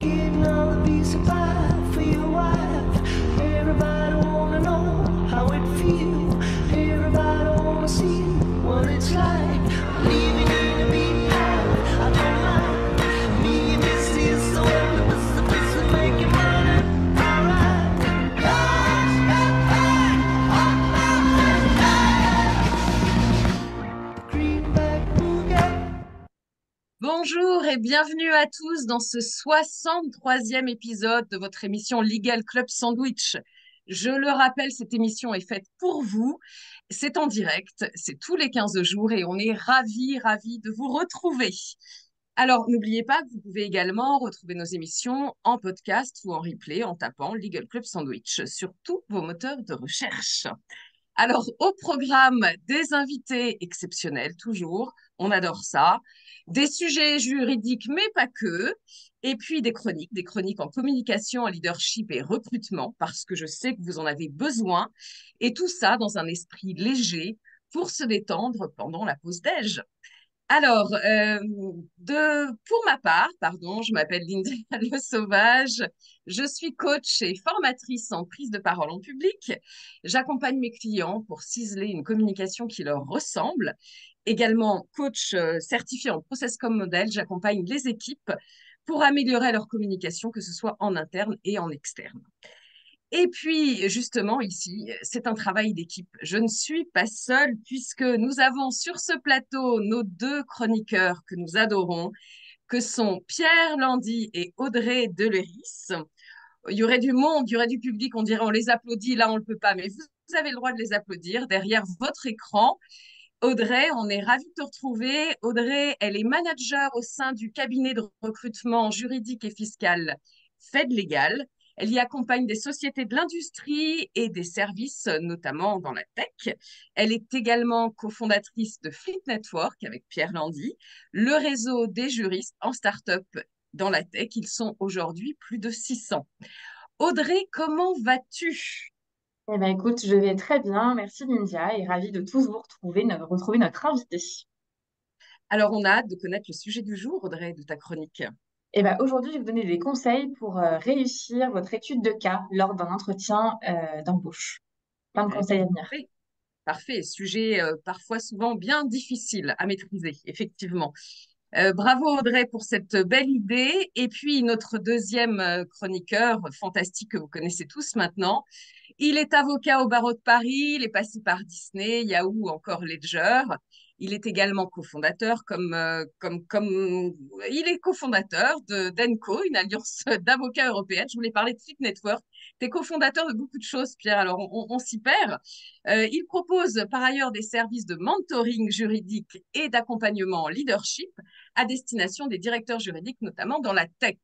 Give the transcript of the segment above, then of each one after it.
Getting all the rather of surprised. Bonjour et bienvenue à tous dans ce 63e épisode de votre émission Legal Club Sandwich. Je le rappelle, cette émission est faite pour vous. C'est en direct, c'est tous les 15 jours et on est ravis, ravis de vous retrouver. Alors, n'oubliez pas que vous pouvez également retrouver nos émissions en podcast ou en replay en tapant Legal Club Sandwich sur tous vos moteurs de recherche. Alors, au programme, des invités exceptionnels, toujours. On adore ça. Des sujets juridiques, mais pas que. Et puis des chroniques, des chroniques en communication, en leadership et recrutement, parce que je sais que vous en avez besoin. Et tout ça dans un esprit léger pour se détendre pendant la pause déj. Alors, euh, pour ma part, pardon, je m'appelle Linda Le Sauvage. Je suis coach et formatrice en prise de parole en public. J'accompagne mes clients pour ciseler une communication qui leur ressemble. Également, coach euh, certifié en process comme modèle, j'accompagne les équipes pour améliorer leur communication, que ce soit en interne et en externe. Et puis, justement, ici, c'est un travail d'équipe. Je ne suis pas seule puisque nous avons sur ce plateau nos deux chroniqueurs que nous adorons, que sont Pierre Landy et Audrey Deleris. Il y aurait du monde, il y aurait du public, on dirait on les applaudit, là on ne le peut pas, mais vous, avez le droit de les applaudir derrière votre écran. Audrey, on est ravis de te retrouver. Audrey, elle est manager au sein du cabinet de recrutement juridique et fiscal Fed Legal. Elle y accompagne des sociétés de l'industrie et des services, notamment dans la tech. Elle est également cofondatrice de Fleet Network avec Pierre Landy, le réseau des juristes en start-up dans la tech. Ils sont aujourd'hui plus de 600. Audrey, comment vas-tu? Eh ben, écoute, je vais très bien. Merci Lydia et ravie de tous vous retrouver, de retrouver notre invité. Alors, on a hâte de connaître le sujet du jour, Audrey, de ta chronique. Eh ben, aujourd'hui, je vais vous donner des conseils pour euh, réussir votre étude de cas lors d'un entretien euh, d'embauche. Plein de Euh, conseils à venir. Parfait. Parfait. Sujet euh, parfois souvent bien difficile à maîtriser, effectivement. Bravo Audrey pour cette belle idée. Et puis notre deuxième chroniqueur fantastique que vous connaissez tous maintenant. Il est avocat au barreau de Paris, il est passé par Disney, Yahoo encore Ledger. Il est également cofondateur, comme, euh, comme, comme il est cofondateur de d'ENCO, une alliance d'avocats européenne. Je voulais parler de Fit Network. Tu es cofondateur de beaucoup de choses, Pierre, alors on, s'y perd. Euh, il propose par ailleurs des services de mentoring juridique et d'accompagnement en leadership à destination des directeurs juridiques, notamment dans la tech.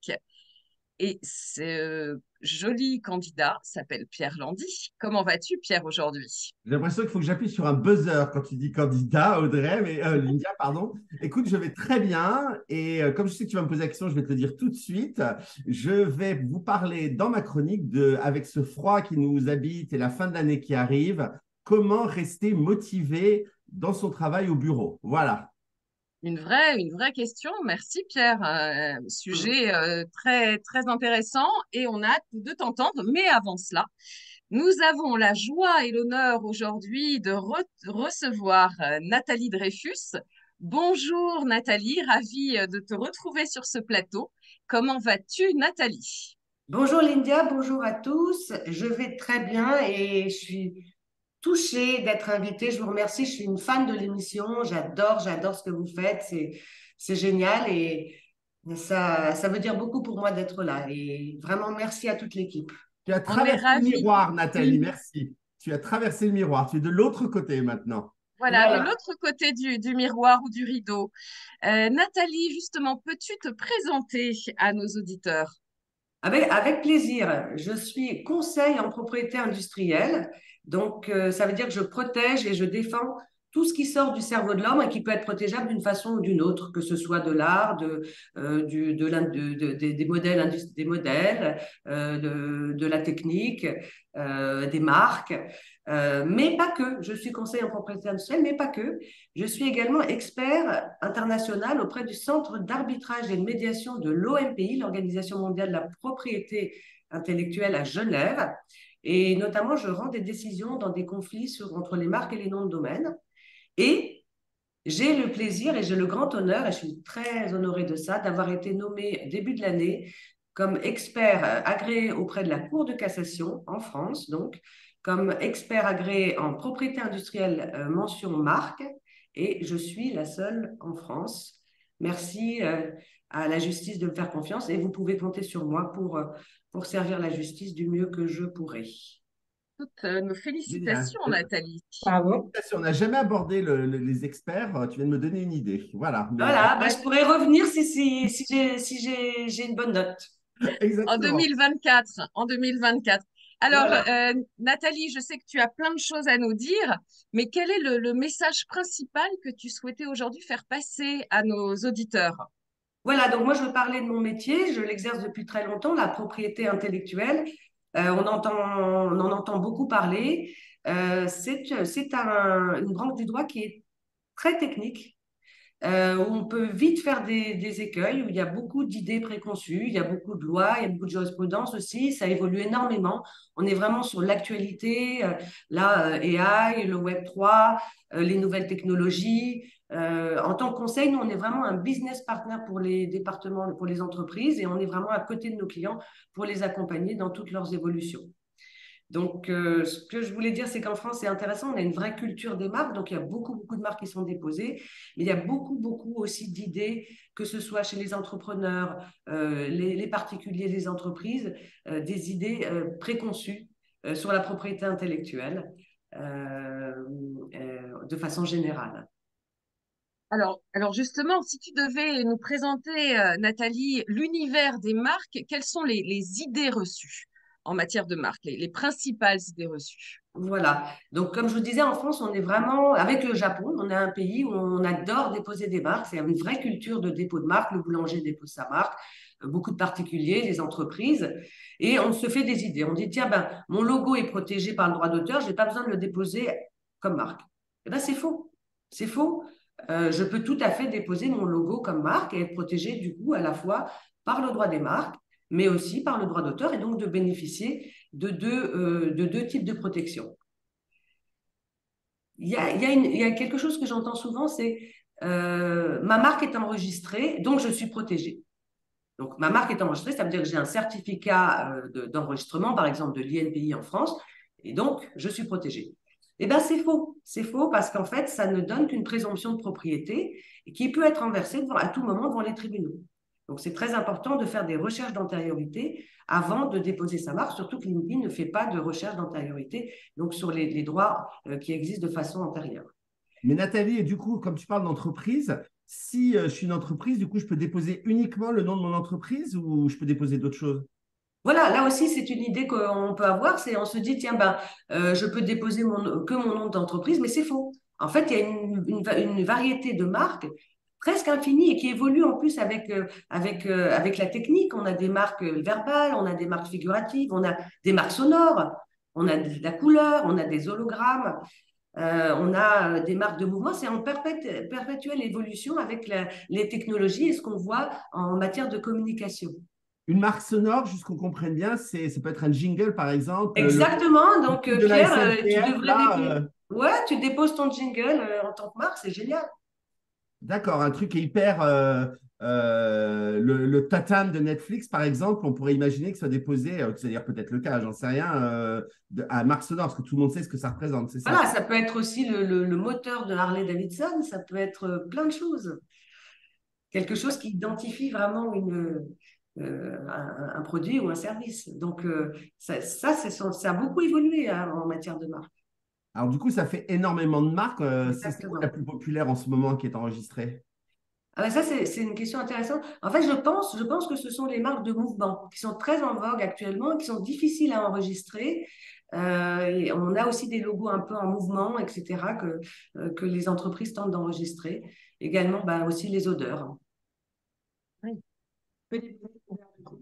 Et ce joli candidat s'appelle Pierre Landy. Comment vas-tu, Pierre, aujourd'hui? J'ai l'impression qu'il faut que j'appuie sur un buzzer quand tu dis candidat, Audrey, mais euh, Lydia, pardon. Écoute, je vais très bien et euh, comme je sais que tu vas me poser la question, je vais te le dire tout de suite. Je vais vous parler dans ma chronique de, avec ce froid qui nous habite et la fin de l'année qui arrive, comment rester motivé dans son travail au bureau. Voilà. Une vraie, une vraie question. Merci, Pierre. Euh, sujet euh, très, très intéressant et on a hâte de t'entendre. Mais avant cela, nous avons la joie et l'honneur aujourd'hui de re- recevoir euh, Nathalie Dreyfus. Bonjour Nathalie, ravie de te retrouver sur ce plateau. Comment vas-tu, Nathalie? Bonjour Lindia, bonjour à tous. Je vais très bien et je suis touchée d'être invitée. Je vous remercie. Je suis une fan de l'émission. J'adore, j'adore ce que vous faites. C'est, c'est génial et ça, ça veut dire beaucoup pour moi d'être là. Et vraiment, merci à toute l'équipe. Tu as traversé le miroir, Nathalie, merci. Tu as traversé le miroir. Tu es de l'autre côté maintenant. Voilà, Voilà. de l'autre côté du, du miroir ou du rideau. Euh, Nathalie, justement, peux-tu te présenter à nos auditeurs? Avec, avec plaisir. Je suis conseil en propriété industrielle. Donc, euh, ça veut dire que je protège et je défends tout ce qui sort du cerveau de l'homme et qui peut être protégeable d'une façon ou d'une autre, que ce soit de l'art, euh, des- modèles, des modèles, euh, de, la technique, des marques. Mais pas que. Je suis conseiller en propriété industrielle, mais pas que. Je suis également expert international auprès du Centre d'arbitrage et de médiation de l'OMPI, l'Organisation mondiale de la propriété intellectuelle à Genève. Et notamment, je rends des décisions dans des conflits entre les marques et les noms de domaine. Et j'ai le plaisir et j'ai le grand honneur, et je suis très honorée de ça, d'avoir été nommée début de l'année comme expert agréé auprès de la Cour de cassation en France, donc comme expert agréé en propriété industrielle euh, mention marque, et je suis la seule en France. Merci euh, à la justice de me faire confiance et vous pouvez compter sur moi pour, euh, pour servir la justice du mieux que je pourrai. Toutes nos félicitations, Nathalie. Bravo. On n'a jamais abordé le- le- les experts, tu viens de me donner une idée. Voilà. Voilà, bah, je pourrais revenir si, si, si j'ai si j'ai- j'ai une bonne note. En Exactement. 2024, en 2024. Alors, Voilà. euh, Nathalie, je sais que tu as plein de choses à nous dire, mais quel est le, le message principal que tu souhaitais aujourd'hui faire passer à nos auditeurs? Voilà, donc moi je veux parler de mon métier, je l'exerce depuis très longtemps, la propriété intellectuelle. Euh, on entend, on en entend beaucoup parler. Euh, c'est c'est un- une branche du droit qui est très technique, euh, où on peut vite faire des, écueils, où il y a beaucoup d'idées préconçues, il y a beaucoup de lois, il y a beaucoup de jurisprudence aussi, ça évolue énormément. On est vraiment sur l'actualité, euh, là, AI, le Web 3, euh, les nouvelles technologies. Euh, en tant que conseil, nous, on est vraiment un business partner pour les départements, pour les entreprises, et on est vraiment à côté de nos clients pour les accompagner dans toutes leurs évolutions. Donc, euh, ce que je voulais dire, c'est qu'en France, c'est intéressant, on a une vraie culture des marques, donc il y a beaucoup, beaucoup de marques qui sont déposées, mais il y a beaucoup, beaucoup aussi d'idées, que ce soit chez les entrepreneurs, euh, les, particuliers, les entreprises, des idées préconçues sur la propriété intellectuelle de façon générale. Alors, justement, si tu devais nous présenter, euh, Nathalie, l'univers des marques, quelles sont les, idées reçues en matière de marque, les, les principales idées reçues? Voilà. Donc, comme je vous disais, en France, on est vraiment, avec le Japon, on est un pays où on adore déposer des marques. C'est une vraie culture de dépôt de marque. Le boulanger dépose sa marque, euh, beaucoup de particuliers, les entreprises. Et on se fait des idées. On dit, tiens, ben, mon logo est protégé par le droit d'auteur, je n'ai pas besoin de le déposer comme marque. Eh bien, c'est faux. C'est faux. Euh, je peux tout à fait déposer mon logo comme marque et être protégé, du coup, à la fois par le droit des marques, mais aussi par le droit d'auteur et donc de bénéficier de deux, euh, types de protection. Il y a, quelque chose que j'entends souvent, c'est euh, ma marque est enregistrée, donc je suis protégée. Donc ma marque est enregistrée, ça veut dire que j'ai un certificat de- d'enregistrement, par exemple de l'INPI en France, et donc je suis protégée. Eh bien, c'est faux. C'est faux parce qu'en fait, ça ne donne qu'une présomption de propriété qui peut être devant, à tout moment devant les tribunaux. Donc, c'est très important de faire des recherches d'antériorité avant de déposer sa marque, surtout que l'INPI ne fait pas de recherche d'antériorité, sur les, droits euh, qui existent de façon antérieure. Mais Nathalie, du coup, comme tu parles d'entreprise, si euh, je suis une entreprise, du coup, je peux déposer uniquement le nom de mon entreprise ou je peux déposer d'autres choses? Voilà, là aussi, c'est une idée qu'on peut avoir, c'est on se dit, tiens, ben, euh, je peux déposer que mon nom d'entreprise, mais c'est faux. En fait, il y a une, une, va- une variété de marques presque infinie et qui évolue en plus avec, euh, euh, avec la technique. On a des marques verbales, on a des marques figuratives, on a des marques sonores, on a de la couleur, on a des hologrammes, on a des marques de mouvement. C'est en perpét- perpétuelle évolution avec les technologies et ce qu'on voit en matière de communication. Une marque sonore, juste qu'on comprenne bien, c'est, ça peut être un jingle, par exemple. euh, le- Exactement. Donc, Pierre, euh, tu devrais là, déposer- euh, Ouais, tu déposes ton jingle en tant que marque, c'est génial. D'accord, un truc hyper. euh, euh, le, le de Netflix, par exemple, on pourrait imaginer que ce soit déposé, euh, c'est-à-dire peut-être le cas, j'en sais rien, de- à marque sonore, parce que tout le monde sait ce que ça représente, c'est ça? Voilà, ça peut être aussi le, le- le moteur de Harley Davidson, ça peut être plein de choses. Quelque chose qui identifie vraiment une, euh, un, un produit ou un service. Donc, euh, ça, ça, ça a beaucoup évolué hein, en matière de marque. Alors, du coup, ça fait énormément de marques. euh, c'est la plus populaire en ce moment qui est enregistrée? Ah ben ça, c'est c'est une question intéressante. En fait, je pense, je pense que ce sont les marques de mouvement qui sont très en vogue actuellement et qui sont difficiles à enregistrer. Euh, et on a aussi des logos un peu en mouvement, etc., que, que les entreprises tentent d'enregistrer. Également, ben, aussi les odeurs.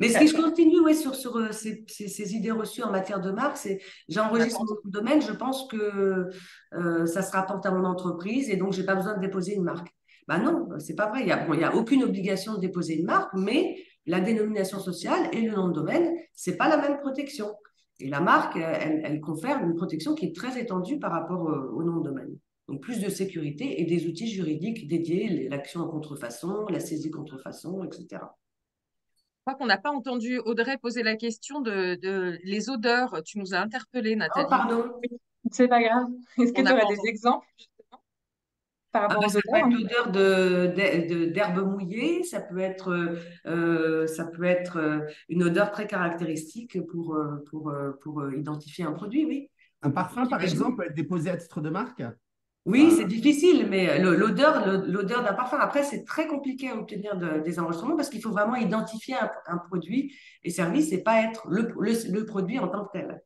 Mais si je continue ouais, sur, sur euh, ces, ces- ces idées reçues en matière de marque, c'est j'enregistre mon domaine, je pense que euh, ça se rapporte à mon entreprise et donc j'ai pas besoin de déposer une marque. Ben non, c'est pas vrai. Il y a, bon, aucune obligation de déposer une marque, mais la dénomination sociale et le nom de domaine, c'est pas la même protection. Et la marque, elle, elle confère une protection qui est très étendue par rapport euh, au nom de domaine. Donc plus de sécurité et des outils juridiques dédiés, l'action en contrefaçon, la saisie contrefaçon, etc. Je crois qu'on n'a pas entendu Audrey poser la question de, de les odeurs. Tu nous as interpellé, Oh, Nathalie. pardon. C'est pas grave. Est-ce que tu aurais des entendu. exemples justement par Ah rapport bah, aux ça peut odeurs? être l'odeur de, de- de- d'herbe mouillée, ça peut être, euh, euh, ça peut être euh, une odeur très caractéristique pour, euh, pour, pour identifier un produit, oui. Un parfum, par exemple, peut être déposé à titre de marque? Oui, c'est difficile, mais l'odeur, l'odeur d'un parfum, après, c'est très compliqué à obtenir de- des enregistrements parce qu'il faut vraiment identifier un, un produit et service et pas être le, le, le produit en tant que tel.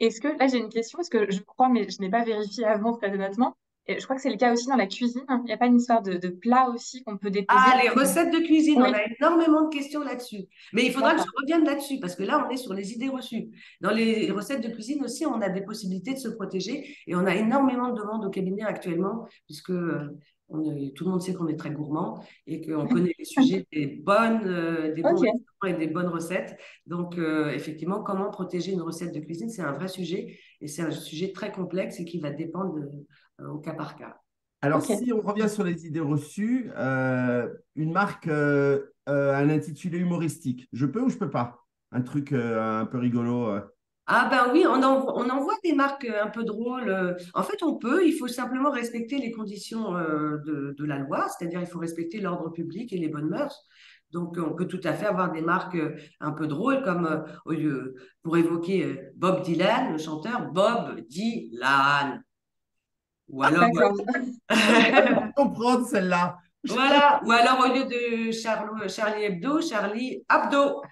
Est-ce que, là j'ai une question, parce que je crois, mais je n'ai pas vérifié avant très honnêtement, et je crois que c'est le cas aussi dans la cuisine. Il n'y a pas une histoire de, de plat aussi qu'on peut déposer? Ah, les recettes de cuisine, Oui. on a énormément de questions là-dessus. Mais il faudra que je revienne là-dessus, parce que là, on est sur les idées reçues. Dans les recettes de cuisine aussi, on a des possibilités de se protéger et on a énormément de demandes au cabinet actuellement, puisque euh, on est- tout le monde sait qu'on est très gourmand et qu'on connaît les sujets des bonnes, euh, des bons et des bonnes recettes. Donc, euh, effectivement, comment protéger une recette de cuisine, c'est un vrai sujet et c'est un sujet très complexe et qui va dépendre de- au cas par cas. Alors, si on revient sur les idées reçues, euh, une marque euh, euh, un intitulé humoristique, je peux ou je peux pas? Un truc euh, un peu rigolo. euh. Ah ben oui, on en, on en voit des marques euh, un peu drôles. euh. En fait, on peut, il faut simplement respecter les conditions euh, de, de la loi, c'est-à-dire il faut respecter l'ordre public et les bonnes mœurs. Donc, on peut tout à fait avoir des marques euh, un peu drôles, comme euh, au lieu, pour évoquer euh, Bob Dylan, le chanteur, Bob Dylan. Ou alors, D'accord. Comprendre celle-là. voilà, ou alors au lieu de Charlo- Charlie Hebdo, Charlie Abdo.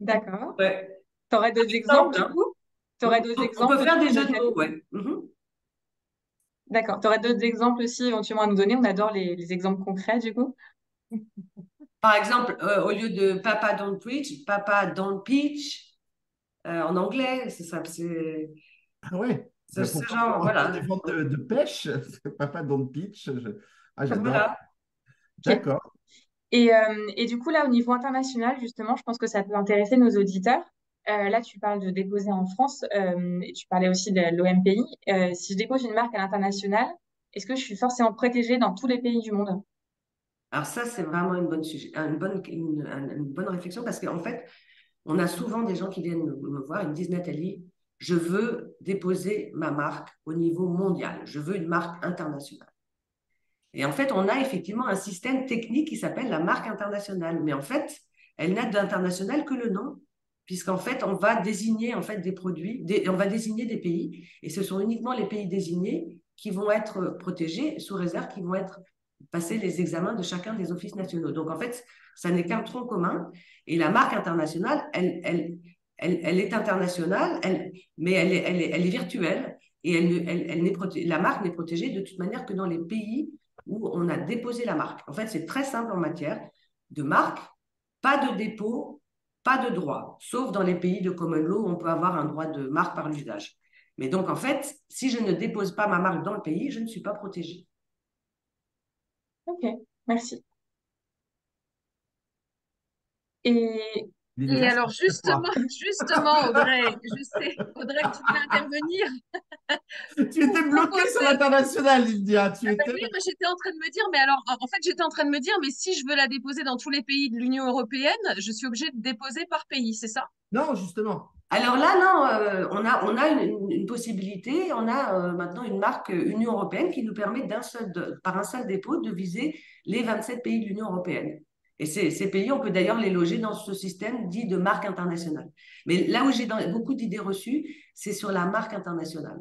D'accord. Ouais. T'aurais d'autres exemples du hein. coup? T'aurais d'autres On, on exemples peut faire des jeux de mots, ouais. Mhm. D'accord. T'aurais d'autres exemples aussi éventuellement à nous donner? On adore les, les exemples concrets du coup. Par exemple, euh, au lieu de Papa Don't Preach, Papa Don't Peach, euh, en anglais, c'est ça, c'est Ah ouais. Ce, ce genre, voilà. pour des ventes de, de pêche, papa don't pitch. je- Ah, j'adore. Voilà. D'accord. Et, euh, et du coup, là, au niveau international, justement, je pense que ça peut intéresser nos auditeurs. Euh, là, tu parles de déposer en France euh, et tu parlais aussi de l'OMPI. Euh, si je dépose une marque à l'international, est-ce que je suis forcément protégée dans tous les pays du monde? Alors ça, c'est vraiment une bonne, sujet, une bonne, une, une bonne réflexion parce qu'en fait, on a souvent des gens qui viennent me, me voir et me disent, Nathalie, je veux déposer ma marque au niveau mondial. Je veux une marque internationale. Et en fait, on a effectivement un système technique qui s'appelle la marque internationale. Mais en fait, elle n'a d'international que le nom, puisqu'en fait, on va désigner en fait des produits, on va désigner des pays, et ce sont uniquement les pays désignés qui vont être protégés sous réserve, qui vont être passer les examens de chacun des offices nationaux. Donc en fait, ça n'est qu'un tronc commun. Et la marque internationale, elle, elle, est internationale, mais elle est, elle est, elle est virtuelle. Et elle, ne- elle, elle n'est la marque n'est protégée de toute manière que dans les pays où on a déposé la marque. En fait, c'est très simple en matière de marque, pas de dépôt, pas de droit, sauf dans les pays de common law où on peut avoir un droit de marque par l'usage. Mais donc, en fait, si je ne dépose pas ma marque dans le pays, je ne suis pas protégée. Ok, merci. Et Et alors justement, justement, Audrey, je sais, Audrey, tu voulais intervenir. Tu étais bloqué sur l'international, Lydia. Tu Ben étais... oui, moi j'étais en train de me dire, mais alors, en fait, j'étais en train de me dire, mais si je veux la déposer dans tous les pays de l'Union européenne, je suis obligée de déposer par pays, c'est ça? Non, justement. Alors là, non, euh, on a, on a une, une possibilité, on a euh, maintenant une marque euh, Union européenne qui nous permet d'un seul, de- par un seul dépôt de viser les 27 pays de l'Union européenne. Et ces, ces pays, on peut d'ailleurs les loger dans ce système dit de marque internationale. Mais là où j'ai beaucoup d'idées reçues, c'est sur la marque internationale.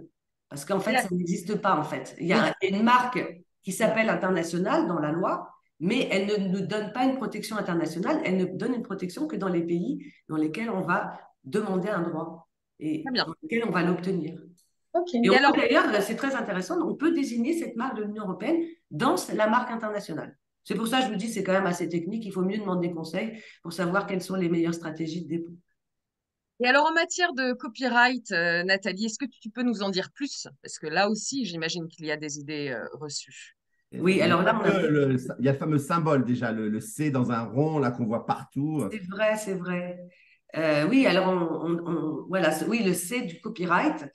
Parce qu'en fait, ça n'existe pas, en fait. Il y a un- une marque qui s'appelle internationale dans la loi, mais elle ne nous donne pas une protection internationale, elle ne donne une protection que dans les pays dans lesquels on va demander un droit et bien. dans lesquels on va l'obtenir. Et Et alors- d'ailleurs, c'est très intéressant, on peut désigner cette marque de l'Union européenne dans la marque internationale. C'est pour ça que je vous dis, c'est quand même assez technique. Il faut mieux demander des conseils pour savoir quelles sont les meilleures stratégies de dépôt. Et alors, en matière de copyright, euh, Nathalie, est-ce que tu peux nous en dire plus? Parce que là aussi, j'imagine qu'il y a des idées euh, reçues. Oui, alors là, on a- fameux- le- il y a le fameux symbole déjà, le, le C dans un rond là qu'on voit partout. C'est vrai, c'est vrai. Euh, oui, alors on, voilà, oui, le C du copyright.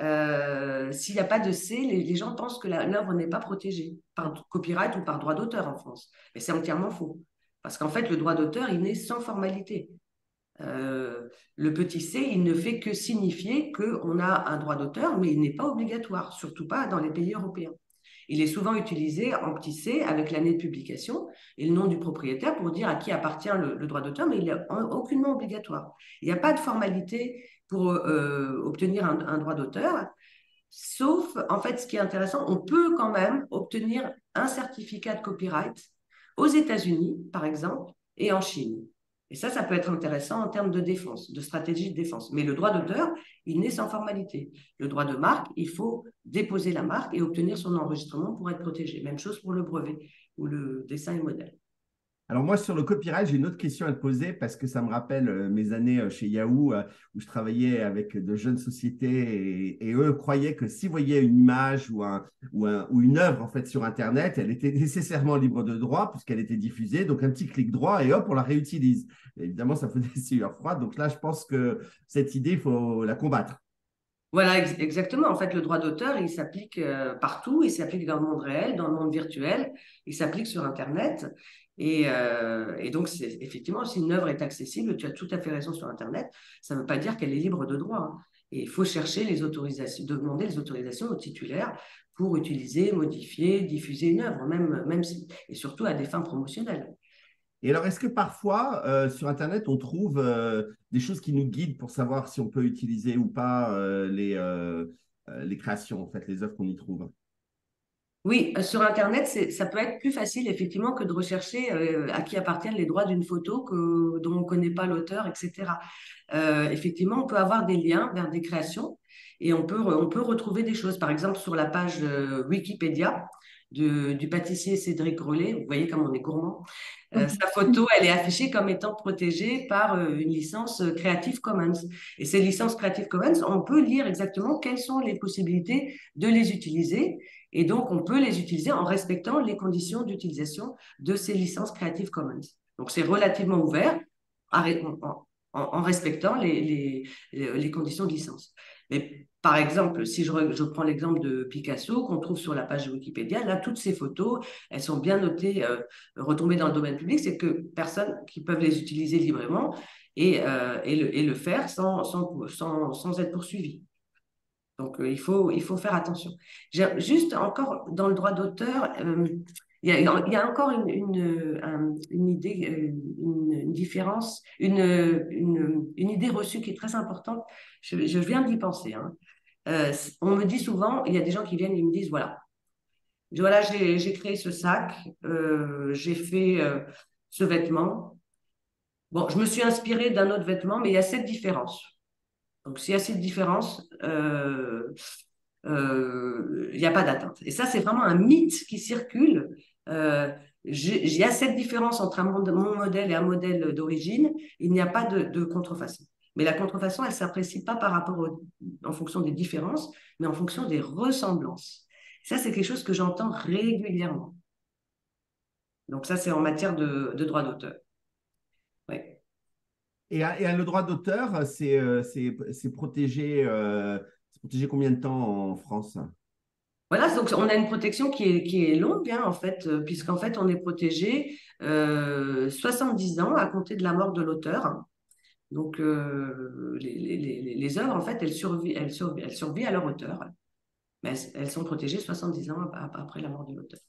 euh, s'il n'y a pas de C, les, gens pensent que l'œuvre n'est pas protégée par copyright ou par droit d'auteur en France. Mais c'est entièrement faux. Parce qu'en fait, le droit d'auteur, il naît sans formalité. Euh, le petit C, il ne fait que signifier qu'on a un droit d'auteur, mais il n'est pas obligatoire, surtout pas dans les pays européens. Il est souvent utilisé en petit c avec l'année de publication et le nom du propriétaire pour dire à qui appartient le, droit d'auteur, mais il n'est aucunement obligatoire. Il n'y a pas de formalité pour euh, obtenir un droit d'auteur, sauf, en fait, ce qui est intéressant, on peut quand même obtenir un certificat de copyright aux États-Unis, par exemple, et en Chine. Et ça, ça peut être intéressant en termes de défense, de stratégie de défense. Mais le droit d'auteur, il naît sans formalité. Le droit de marque, il faut déposer la marque et obtenir son enregistrement pour être protégé. Même chose pour le brevet ou le dessin et modèle. Alors moi, sur le copyright, j'ai une autre question à te poser parce que ça me rappelle euh, mes années euh, chez Yahoo euh, où je travaillais avec de jeunes sociétés et, eux croyaient que s'ils voyaient une image ou, un, ou, un, ou une œuvre en fait sur Internet, elle était nécessairement libre de droit puisqu'elle était diffusée. Donc un petit clic droit et hop, on la réutilise. Et évidemment, ça faisait des sueurs froides. Donc là, je pense que cette idée, il faut la combattre. Voilà, ex exactement. En fait, le droit d'auteur, il s'applique partout, il s'applique dans le monde réel, dans le monde virtuel, il s'applique sur Internet. Et, euh, et donc, effectivement, si une œuvre est accessible, tu as tout à fait raison sur Internet, ça ne veut pas dire qu'elle est libre de droit. hein. Et il faut chercher les autorisations, demander les autorisations au titulaire pour utiliser, modifier, diffuser une œuvre, même, même si, et surtout à des fins promotionnelles. Et alors, est-ce que parfois, euh, sur Internet, on trouve euh, des choses qui nous guident pour savoir si on peut utiliser ou pas les, les créations, en fait, les œuvres qu'on y trouve? Oui, euh, sur Internet, ça peut être plus facile effectivement que de rechercher euh, à qui appartiennent les droits d'une photo que, dont on ne connaît pas l'auteur, etc. Euh, effectivement, on peut avoir des liens vers des créations et on peut, on peut retrouver des choses. Par exemple, sur la page euh, Wikipédia de- du pâtissier Cédric Rollet, vous voyez comme on est gourmand, euh, sa photo, elle est affichée comme étant protégée par une licence Creative Commons. Et ces licences Creative Commons, on peut lire exactement quelles sont les possibilités de les utiliser. Et donc, on peut les utiliser en respectant les conditions d'utilisation de ces licences Creative Commons. Donc, c'est relativement ouvert en, respectant les, conditions de licence. Mais par exemple, si je, je prends l'exemple de Picasso qu'on trouve sur la page de Wikipédia, là, toutes ces photos, elles sont bien notées, euh, retombées dans le domaine public, c'est que personnes qui peuvent les utiliser librement et, euh, et, le, faire sans, sans, sans, sans être poursuivis. Donc, euh, il, faut, faire attention. Juste encore dans le droit d'auteur, euh, il y a, encore une, une, un- une idée, euh, une, différence, une, idée reçue qui est très importante. Je, viens d'y penser. hein. On me dit souvent, il y a des gens qui viennent et me disent, voilà, voilà, j'ai créé ce sac, j'ai fait ce vêtement. Bon, je me suis inspirée d'un autre vêtement, mais il y a cette différence. Donc, s'il y a cette différence, euh, euh, il n'y a pas d'atteinte. Et ça, c'est vraiment un mythe qui circule. Euh, il y a cette différence entre un mon, modèle et un modèle d'origine. Il n'y a pas de, contrefaçon. Mais la contrefaçon, elle ne s'apprécie pas par rapport en fonction des différences, mais en fonction des ressemblances. Ça, c'est quelque chose que j'entends régulièrement. Donc ça, c'est en matière de, de droit d'auteur. Et, le droit d'auteur, c'est euh, protégé, euh, protégé combien de temps en France? Voilà, donc on a une protection qui est, qui est longue, hein, en fait, euh, puisqu'en fait, on est protégé euh, 70 ans à compter de la mort de l'auteur. Donc, les, les, les, œuvres, en fait, elles survivent, elles elles à leur auteur, mais elles, sont protégées 70 ans ap- ap- après la mort de l'auteur.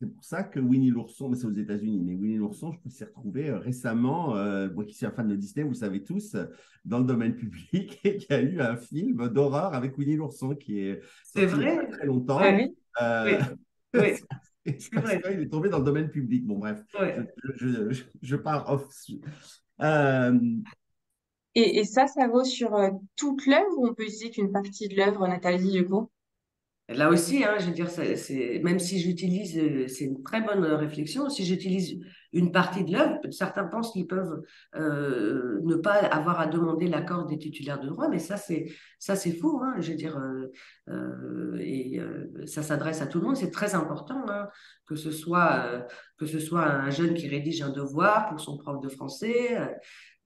C'est pour ça que Winnie l'ourson, mais c'est aux États-Unis, mais Winnie l'ourson, je me suis retrouvé euh, récemment, euh, moi qui suis un fan de Disney, vous le savez tous, euh, dans le domaine public, et qu'il y a eu un film d'horreur avec Winnie l'ourson qui est C'est sorti il y a vrai? très longtemps. Oui, Euh, oui, oui, parce c'est vrai. qu'il est tombé dans le domaine public. Bon, bref, ouais. je, je, je, je pars off. Euh, Et, et ça, ça vaut sur toute l'œuvre ou on peut utiliser qu'une partie de l'œuvre, Nathalie, du coup? Là aussi, hein, je veux dire, même si j'utilise, euh, c'est une très bonne réflexion, si j'utilise une partie de l'œuvre, certains pensent qu'ils peuvent euh, ne pas avoir à demander l'accord des titulaires de droit, mais ça, c'est ça, c'est faux. Hein, je veux dire, euh, et ça s'adresse à tout le monde. C'est très important hein, que ce soit que ce soit un jeune qui rédige un devoir pour son prof de français.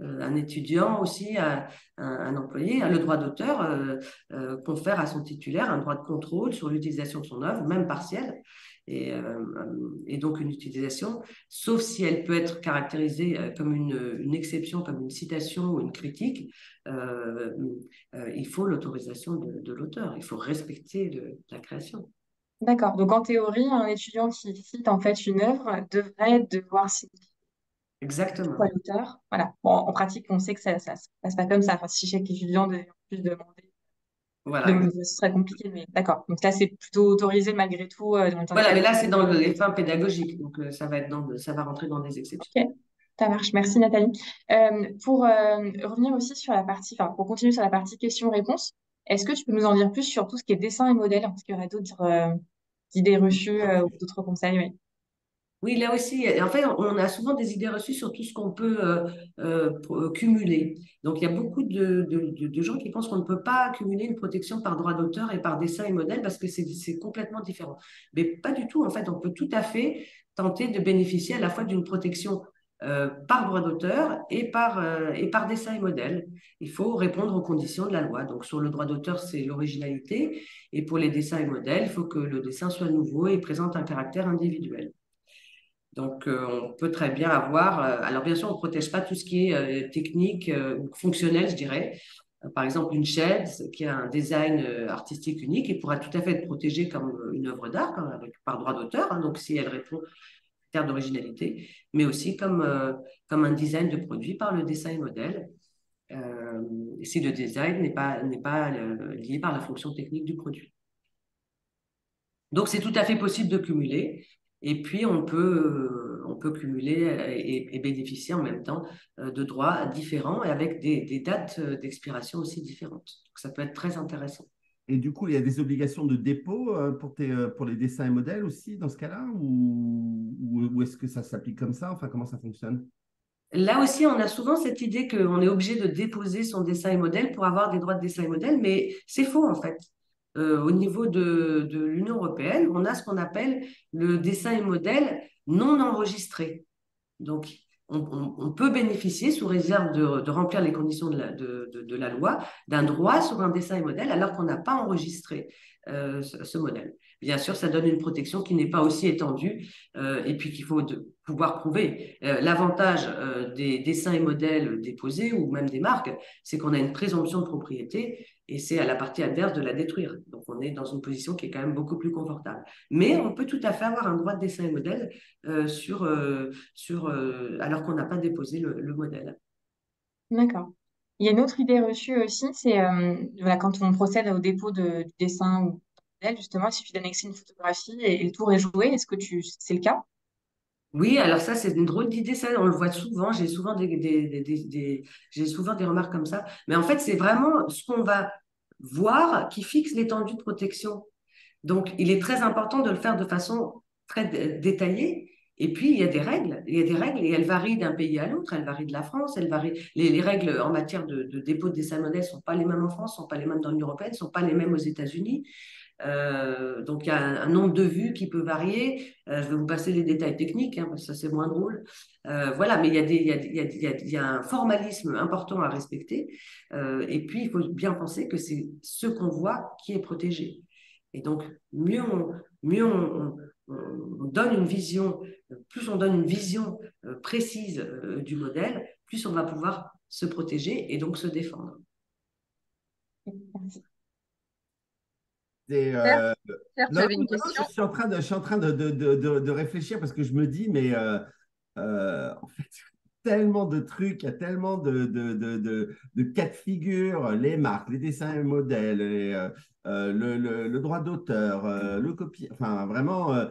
Euh, un étudiant aussi, un, employé, le droit d'auteur euh, euh, confère à son titulaire un droit de contrôle sur l'utilisation de son œuvre, même partielle. Et, donc une utilisation, sauf si elle peut être caractérisée comme une, exception, comme une citation ou une critique, il faut l'autorisation de, l'auteur, il faut respecter la création. D'accord. Donc, en théorie, un étudiant qui cite en fait une œuvre devrait devoir signifier Exactement. Voilà. Bon, en pratique, on sait que ça, ça se passe pas comme ça. Enfin, si chaque étudiant devait en plus demander, Voilà. ce serait compliqué. Mais d'accord. Donc là, c'est plutôt autorisé malgré tout euh, dans le temps Voilà, mais là, c'est dans les fins pédagogiques, donc euh, ça va être dans, ça va rentrer dans des exceptions. Ok, ça marche. Merci Nathalie. Euh, pour revenir aussi sur la partie, enfin pour continuer sur la partie questions-réponses, est-ce que tu peux nous en dire plus sur tout ce qui est dessin et modèle? Est-ce qu'il y aurait d'autres idées reçues ou d'autres conseils? Oui. Oui, là aussi, en fait, on a souvent des idées reçues sur tout ce qu'on peut euh, euh, euh, cumuler. Donc, il y a beaucoup de, gens qui pensent qu'on ne peut pas cumuler une protection par droit d'auteur et par dessin et modèle parce que c'est complètement différent. Mais pas du tout. En fait, on peut tout à fait tenter de bénéficier à la fois d'une protection par droit d'auteur et par, et par dessin et modèle. Il faut répondre aux conditions de la loi. Donc, sur le droit d'auteur, c'est l'originalité. Et pour les dessins et modèles, il faut que le dessin soit nouveau et présente un caractère individuel. Donc, euh, on peut très bien avoir. euh, alors, bien sûr, on ne protège pas tout ce qui est euh, technique ou fonctionnel, je dirais. Par exemple, une chaise qui a un design artistique unique et pourra tout à fait être protégée comme une œuvre d'art hein, par droit d'auteur, hein, donc si elle répond critères d'originalité, mais aussi comme, comme un design de produit par le dessin et modèle, si le design n'est pas, n'est pas lié par la fonction technique du produit. Donc, c'est tout à fait possible de cumuler. Et puis, on peut, euh, on peut cumuler euh, et, et bénéficier en même temps euh, de droits différents et avec des, des dates d'expiration aussi différentes. Donc, ça peut être très intéressant. Et du coup, il y a des obligations de dépôt pour, tes, pour les dessins et modèles aussi dans ce cas-là ou, ou, ou est-ce que ça s'applique comme ça? Enfin, comment ça fonctionne? Là aussi, on a souvent cette idée qu'on est obligé de déposer son dessin et modèle pour avoir des droits de dessin et modèle, mais c'est faux en fait. Euh, au niveau de, l'Union européenne, on a ce qu'on appelle le dessin et modèle non enregistré. Donc, on, peut bénéficier, sous réserve de, remplir les conditions de la, loi, d'un droit sur un dessin et modèle alors qu'on n'a pas enregistré euh, ce, modèle. Bien sûr, ça donne une protection qui n'est pas aussi étendue euh, et puis qu'il faut pouvoir prouver. L'avantage des dessins et modèles déposés ou même des marques, c'est qu'on a une présomption de propriété et c'est à la partie adverse de la détruire. Donc, on est dans une position qui est quand même beaucoup plus confortable. Mais on peut tout à fait avoir un droit de dessin et modèle euh, sur, euh, sur, euh, alors qu'on n'a pas déposé le, le modèle. D'accord. Il y a une autre idée reçue aussi, c'est voilà, quand on procède au dépôt de, du dessin ou modèle, justement, il suffit d'annexer une photographie et, et le tour est joué. Est-ce que c'est le cas? Oui, alors ça, c'est une drôle d'idée, ça, on le voit souvent, j'ai souvent des, des, des, j'ai souvent des remarques comme ça. Mais en fait, c'est vraiment ce qu'on va voir qui fixe l'étendue de protection. Donc, il est très important de le faire de façon très dé- détaillée. Et puis, il y a des règles. Il y a des règles et elles varient d'un pays à l'autre. Elles varient de la France. Elles varient... les, les règles en matière de, de dépôt de ne sont pas les mêmes en France, ne sont pas les mêmes dans l'Union européenne, ne sont pas les mêmes aux États-Unis. Euh, donc, il y a un, nombre de vues qui peut varier. Euh, je vais vous passer les détails techniques, hein, parce que ça, c'est moins drôle. Euh, voilà, mais il y, a un formalisme important à respecter. Et puis, il faut bien penser que c'est ce qu'on voit qui est protégé. Et donc, mieux on, donne une vision, plus on donne une vision précise du modèle, plus on va pouvoir se protéger et donc se défendre. Euh, une question? je suis en train de, je suis en train de, de, de, de- de réfléchir parce que je me dis, mais euh, euh, en fait, tellement de trucs, il y a tellement de, de, de, de, de cas de figure, les marques, les dessins et modèles, et, euh, euh, le, le, le droit d'auteur, euh, le copie, enfin vraiment, euh,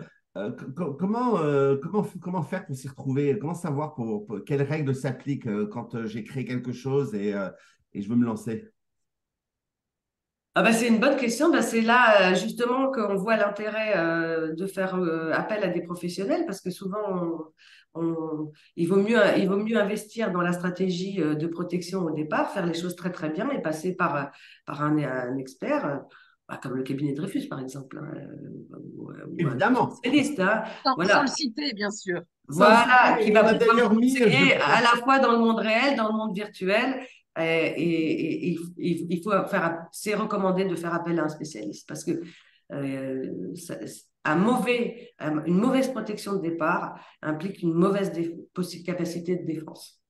co- comment, comment, comment faire pour s'y retrouver, comment savoir pour, pour- quelles règles s'appliquent quand j'ai créé quelque chose et, et je veux me lancer? Ah bah c'est une bonne question. Bah c'est là euh, justement qu'on voit l'intérêt euh, de faire euh, appel à des professionnels parce que souvent on, on- il vaut mieux, il vaut mieux investir dans la stratégie de protection au départ, faire les choses très très bien et passer par, par un, un expert, bah, comme le cabinet Dreyfus par exemple, hein, euh, ou, ou un Évidemment. spécialiste. hein. Sans, Voilà. sans le citer, bien sûr. Voilà, qui va d'ailleurs mis, à la fois dans le monde réel, dans le monde virtuel. Euh, Et, et- et il faut faire, c'est recommandé de faire appel à un spécialiste parce que euh, ça- un mauvais, un- une mauvaise protection de départ implique une mauvaise capacité de défense.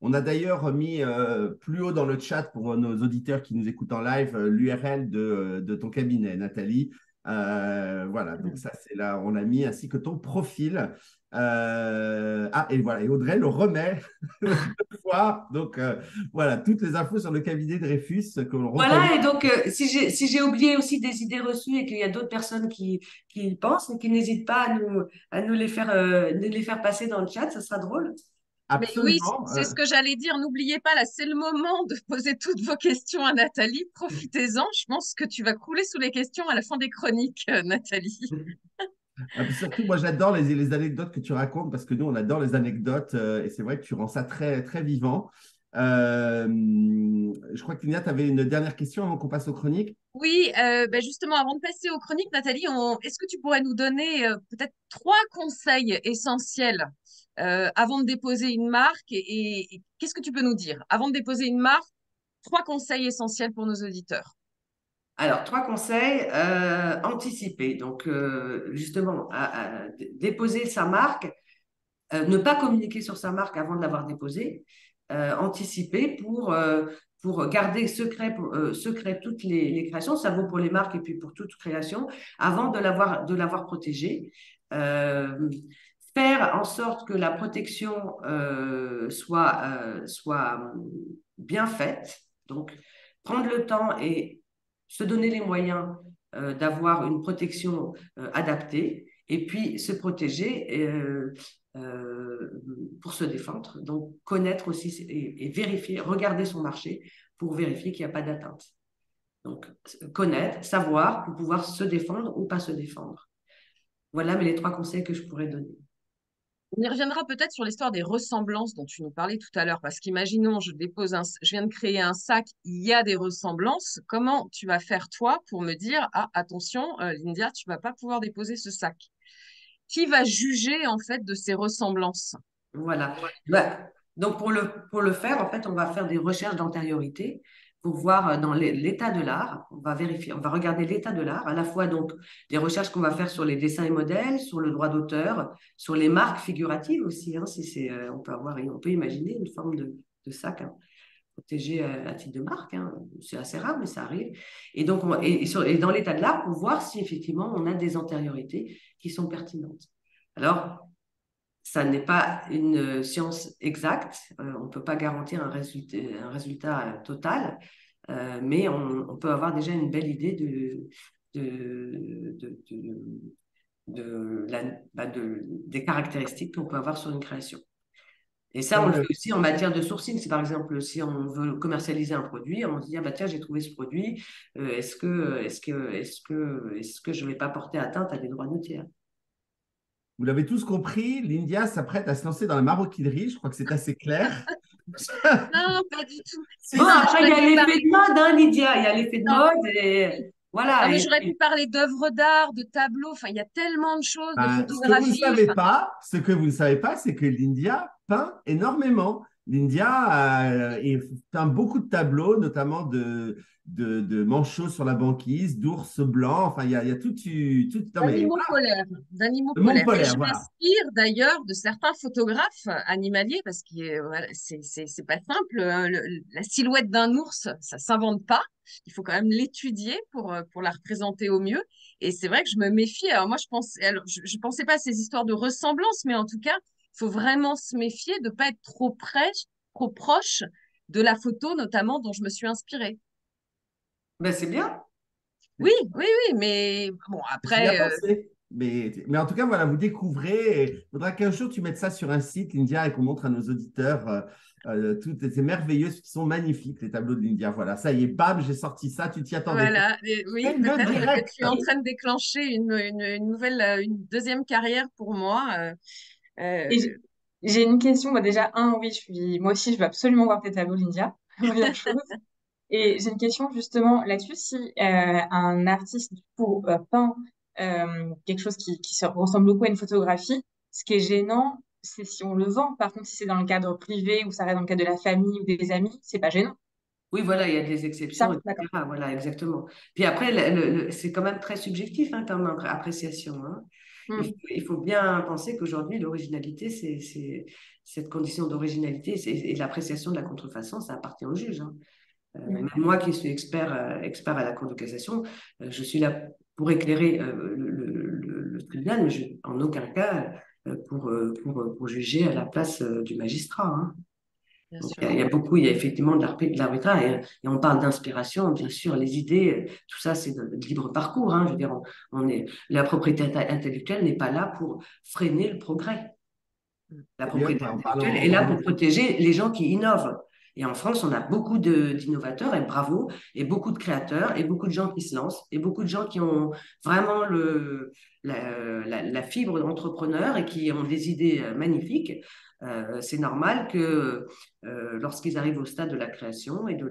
On a d'ailleurs mis euh, plus haut dans le chat pour nos auditeurs qui nous écoutent en live euh, l'URL de, de ton cabinet, Nathalie. Euh, voilà, donc ça c'est là, on l'a mis, ainsi que ton profil. Euh, ah, et voilà, et Audrey le remet deux fois. Donc euh, voilà, toutes les infos sur le cabinet Dreyfus que l'on Voilà, et donc euh, si j'ai si j'ai oublié aussi des idées reçues et qu'il y a d'autres personnes qui, qui y pensent, qui n'hésitent pas à nous, à nous les faire, euh, les faire passer dans le chat, ça sera drôle. Mais oui, Absolument. c'est ce que j'allais dire. N'oubliez pas, là, c'est le moment de poser toutes vos questions à Nathalie. Profitez-en. Je pense que tu vas crouler sous les questions à la fin des chroniques, Nathalie. Ah, surtout, moi, j'adore les, anecdotes que tu racontes parce que nous, on adore les anecdotes euh, et c'est vrai que tu rends ça très, très vivant. Euh, je crois que Lina, tu avais une dernière question avant qu'on passe aux chroniques. Oui, euh, ben justement, avant de passer aux chroniques, Nathalie, est-ce que tu pourrais nous donner peut-être trois conseils essentiels avant de déposer une marque et qu'est-ce que tu peux nous dire? Avant de déposer une marque, trois conseils essentiels pour nos auditeurs. Alors, trois conseils. Euh, anticiper. Donc, euh, justement, déposer sa marque, euh, ne pas communiquer sur sa marque avant de l'avoir déposée. Anticiper pour, pour garder secret, secret toutes les, les créations. Ça vaut pour les marques et puis pour toute création, avant de l'avoir, protégée. Faire en sorte que la protection soit, soit bien faite. Donc, prendre le temps et se donner les moyens euh, d'avoir une protection euh, adaptée et puis se protéger euh, pour se défendre. Donc, connaître aussi et, et vérifier, regarder son marché pour vérifier qu'il n'y a pas d'atteinte. Donc, connaître, savoir pour pouvoir se défendre ou pas se défendre. Voilà mais les trois conseils que je pourrais donner. On y reviendra peut-être sur l'histoire des ressemblances dont tu nous parlais tout à l'heure, parce qu'imaginons, je dépose un, je viens de créer un sac, il y a des ressemblances. Comment tu vas faire toi pour me dire, ah attention, euh, Lindia, tu vas pas pouvoir déposer ce sac? Qui va juger en fait de ces ressemblances? Voilà. Bah, donc pour le, pour le faire, en fait, on va faire des recherches d'antériorité pour voir euh, dans l'é- l'état de l'art. On va vérifier, on va regarder l'état de l'art, à la fois donc des recherches qu'on va faire sur les dessins et modèles, sur le droit d'auteur, sur les marques figuratives aussi. Hein, si c'est, euh, on peut avoir, on peut imaginer une forme de, sac hein, protégé à, à titre de marque. hein. C'est assez rare, mais ça arrive. Et donc, on- dans l'état de l'art, pour voir si effectivement on a des antériorités qui sont pertinentes. Alors, ça n'est pas une science exacte, euh, on ne peut pas garantir un résultat, un résultat euh, total, euh, mais on, on peut avoir déjà une belle idée de, de, de, de, de la- bah, de- des caractéristiques qu'on peut avoir sur une création. Et ça, on le fait aussi en matière de sourcing. Si par exemple, si on veut commercialiser un produit, on se dit, ah bah tiens, j'ai trouvé ce produit, euh, est-ce que, est-ce que, est-ce que, est-ce que je ne vais pas porter atteinte à des droits notaires? Vous l'avez tous compris, l'India s'apprête à se lancer dans la maroquinerie. Je crois que c'est assez clair. Non, pas du tout. Bon, Non, après, il y a l'effet de mode, hein, Lydia. Il y a l'effet de Non. mode et voilà. Non, mais Et- j'aurais pu parler d'œuvres d'art, de tableaux. Enfin, il y a tellement de choses, de ce que vous ne photographies. savez pas, ce que vous ne savez pas, c'est que l'India peint énormément. L'India euh, peint beaucoup de tableaux, notamment de, de, de manchots sur la banquise, d'ours blancs. Enfin, il y a, il y a tout, tout. D'animaux voilà. polaires, polaire, je voilà. m'inspire d'ailleurs de certains photographes animaliers parce que voilà, c'est pas simple. hein. Le- la silhouette d'un ours, ça s'invente pas. Il faut quand même l'étudier pour euh, pour la représenter au mieux. Et c'est vrai que je me méfie. Alors moi, je pense, alors je, je pensais pas à ces histoires de ressemblance, mais en tout cas, faut vraiment se méfier de pas être trop près, trop proche de la photo, notamment dont je me suis inspirée. Ben, c'est bien. Oui, oui, oui, mais bon après. euh, mais, mais en tout cas, voilà, vous découvrez. Il faudra qu'un jour tu mettes ça sur un site, l'India, et qu'on montre à nos auditeurs euh, euh, toutes ces merveilleuses qui sont magnifiques, les tableaux de l'India. Voilà, ça y est, bam, j'ai sorti ça, tu t'y attendais. Voilà, et oui, peut-être que tu es en train de déclencher une, une, une nouvelle, une deuxième carrière pour moi. euh, j'ai j'ai une question. Moi, déjà, un, oui, je suis, moi aussi, je veux absolument voir tes tableaux, Lydia. Première chose. Et j'ai une question justement là-dessus. Si euh, un artiste du coup, euh, peint euh, quelque chose qui, qui se ressemble beaucoup à une photographie, ce qui est gênant, c'est si on le vend. Par contre, si c'est dans le cadre privé ou ça reste dans le cadre de la famille ou des amis, c'est pas gênant. Oui, voilà, il y a des exceptions, Ça, etc. Voilà, exactement. Puis après, c'est quand même très subjectif hein, comme appré- appréciation. hein. Il Hmm. faut, il faut bien penser qu'aujourd'hui, l'originalité, c'est, cette condition d'originalité et l'appréciation de la contrefaçon, ça appartient au juge. hein. Euh, Hmm. même moi qui suis expert, euh, expert à la Cour de cassation, euh, je suis là pour éclairer le, le- le- le tribunal, mais je, en aucun cas pour, pour, pour juger à la place du magistrat. hein. Il y, a, beaucoup, il y a effectivement de l'arbi- de l'arbitrage et, et on parle d'inspiration, bien sûr, les idées, tout ça, c'est de, de libre parcours. Hein, je veux dire, on, on est, la propriété intellectuelle n'est pas là pour freiner le progrès. La propriété intellectuelle est là pour protéger les gens qui innovent. Et en France, on a beaucoup d'innovateurs, et bravo, et beaucoup de créateurs, et beaucoup de gens qui se lancent, et beaucoup de gens qui ont vraiment la, fibre d'entrepreneur et qui ont des idées euh, magnifiques. Euh, c'est normal que euh, lorsqu'ils arrivent au stade de la création et de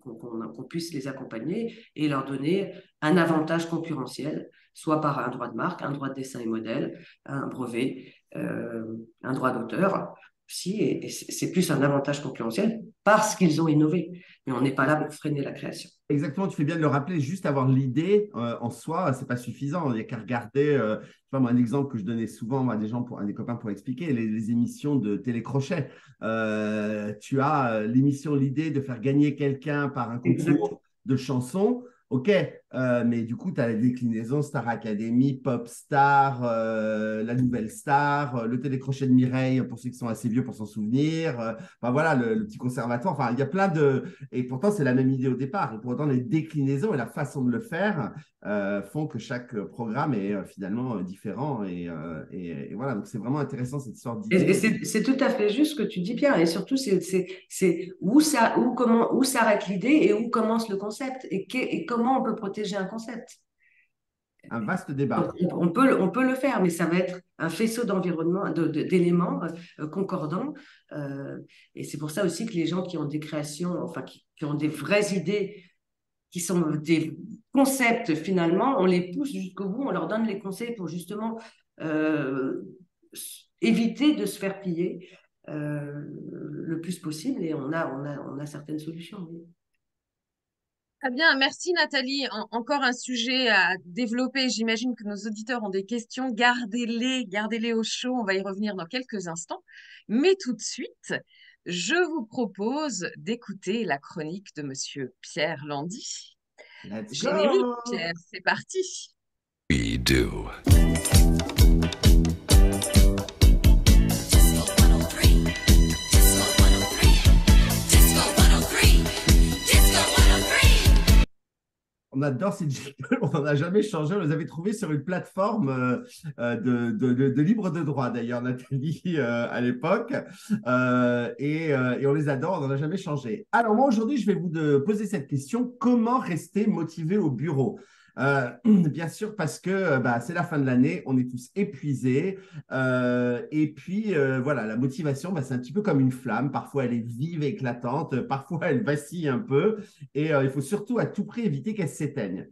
qu'on, puisse les accompagner et leur donner un avantage concurrentiel, soit par un droit de marque, un droit de dessin et modèle, un brevet, un droit d'auteur aussi, et, c'est plus un avantage concurrentiel parce qu'ils ont innové. Mais on n'est pas là pour freiner la création. Exactement, tu fais bien de le rappeler, juste avoir l'idée euh, en soi, c'est pas suffisant. Il n'y a qu'à regarder, euh, pas, moi, un exemple que je donnais souvent à des gens, pour, à des copains pour expliquer, les, les émissions de télécrochet. Euh, tu as euh, l'émission, l'idée de faire gagner quelqu'un par un concours Exact. de chansons. Ok, euh, mais du coup, tu as la déclinaison Star Academy, Pop Star, euh, La Nouvelle Star, euh, le télécrochet de Mireille, pour ceux qui sont assez vieux pour s'en souvenir. enfin voilà, le, le petit conservatoire. Enfin, il y a plein de. Et pourtant, c'est la même idée au départ. Et pourtant, les déclinaisons et la façon de le faire font que chaque programme est finalement différent. Et, et, et voilà, donc c'est vraiment intéressant cette histoire d'idée. et c'est tout à fait juste ce que tu dis, Pierre. Et surtout, c'est où, ça, où, comment, où s'arrête l'idée et où commence le concept et, que- et comment on peut protéger un concept. Un vaste débat. On, on peut, le- on peut le faire, mais ça va être un faisceau d'environnement, de- de- d'éléments euh, concordants. euh, et c'est pour ça aussi que les gens qui ont des créations, enfin, qui, qui ont des vraies idées, qui sont des concepts finalement, on les pousse jusqu'au bout, on leur donne les conseils pour justement euh, éviter de se faire piller euh, le plus possible. Et on a, on a, on a certaines solutions. oui. Très bien, merci Nathalie. En- encore un sujet à développer. J'imagine que nos auditeurs ont des questions. Gardez-les, gardez-les au chaud. On va y revenir dans quelques instants. Mais tout de suite, je vous propose d'écouter la chronique de Monsieur Pierre Landy. Générique, Pierre, c'est parti. We do. On adore ces jingles, on n'en a jamais changé. On les avait trouvés sur une plateforme euh, euh, de, de, libre de droit, d'ailleurs, Nathalie, euh, à l'époque. Et, et on les adore, on n'en a jamais changé. Alors, moi, aujourd'hui, je vais vous poser cette question. Comment rester motivé au bureau? Euh, bien sûr, parce que euh, bah, c'est la fin de l'année, on est tous épuisés. Euh, et puis, euh, voilà, la motivation, bah, c'est un petit peu comme une flamme. Parfois, elle est vive, éclatante. Parfois, elle vacille un peu. Et euh, il faut surtout à tout prix éviter qu'elle s'éteigne.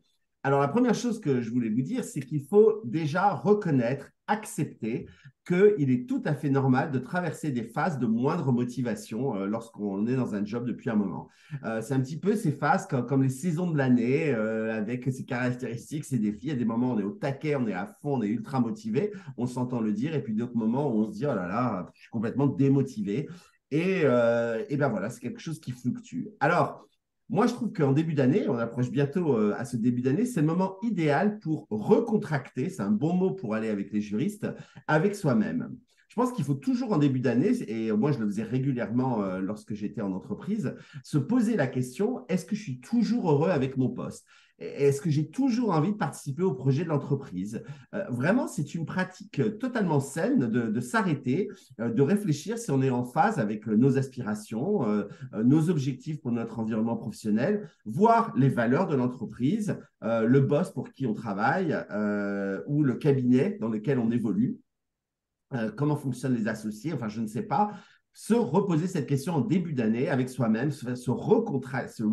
Alors, la première chose que je voulais vous dire, c'est qu'il faut déjà reconnaître, accepter qu'il est tout à fait normal de traverser des phases de moindre motivation euh, lorsqu'on est dans un job depuis un moment. Euh, c'est un petit peu ces phases comme, les saisons de l'année, euh, avec ses caractéristiques, ses défis. Il y a des moments où on est au taquet, on est à fond, on est ultra motivé, on s'entend le dire, et puis d'autres moments où on se dit, oh là là, je suis complètement démotivé. Et, et ben voilà, c'est quelque chose qui fluctue. Alors, moi, je trouve qu'en début d'année, on approche bientôt euh, à ce début d'année, c'est le moment idéal pour recontracter, c'est un bon mot pour aller avec les juristes, avec soi-même. je pense qu'il faut toujours en début d'année, et moi je le faisais régulièrement euh, lorsque j'étais en entreprise, se poser la question, est-ce que je suis toujours heureux avec mon poste? Est-ce que j'ai toujours envie de participer au projet de l'entreprise? Euh, Vraiment, c'est une pratique euh, totalement saine de, s'arrêter, euh, de réfléchir si on est en phase avec nos aspirations, nos objectifs pour notre environnement professionnel, voir les valeurs de l'entreprise, le boss pour qui on travaille ou le cabinet dans lequel on évolue. Comment fonctionnent les associés, enfin je ne sais pas, se reposer cette question en début d'année avec soi-même, se, se recontract, se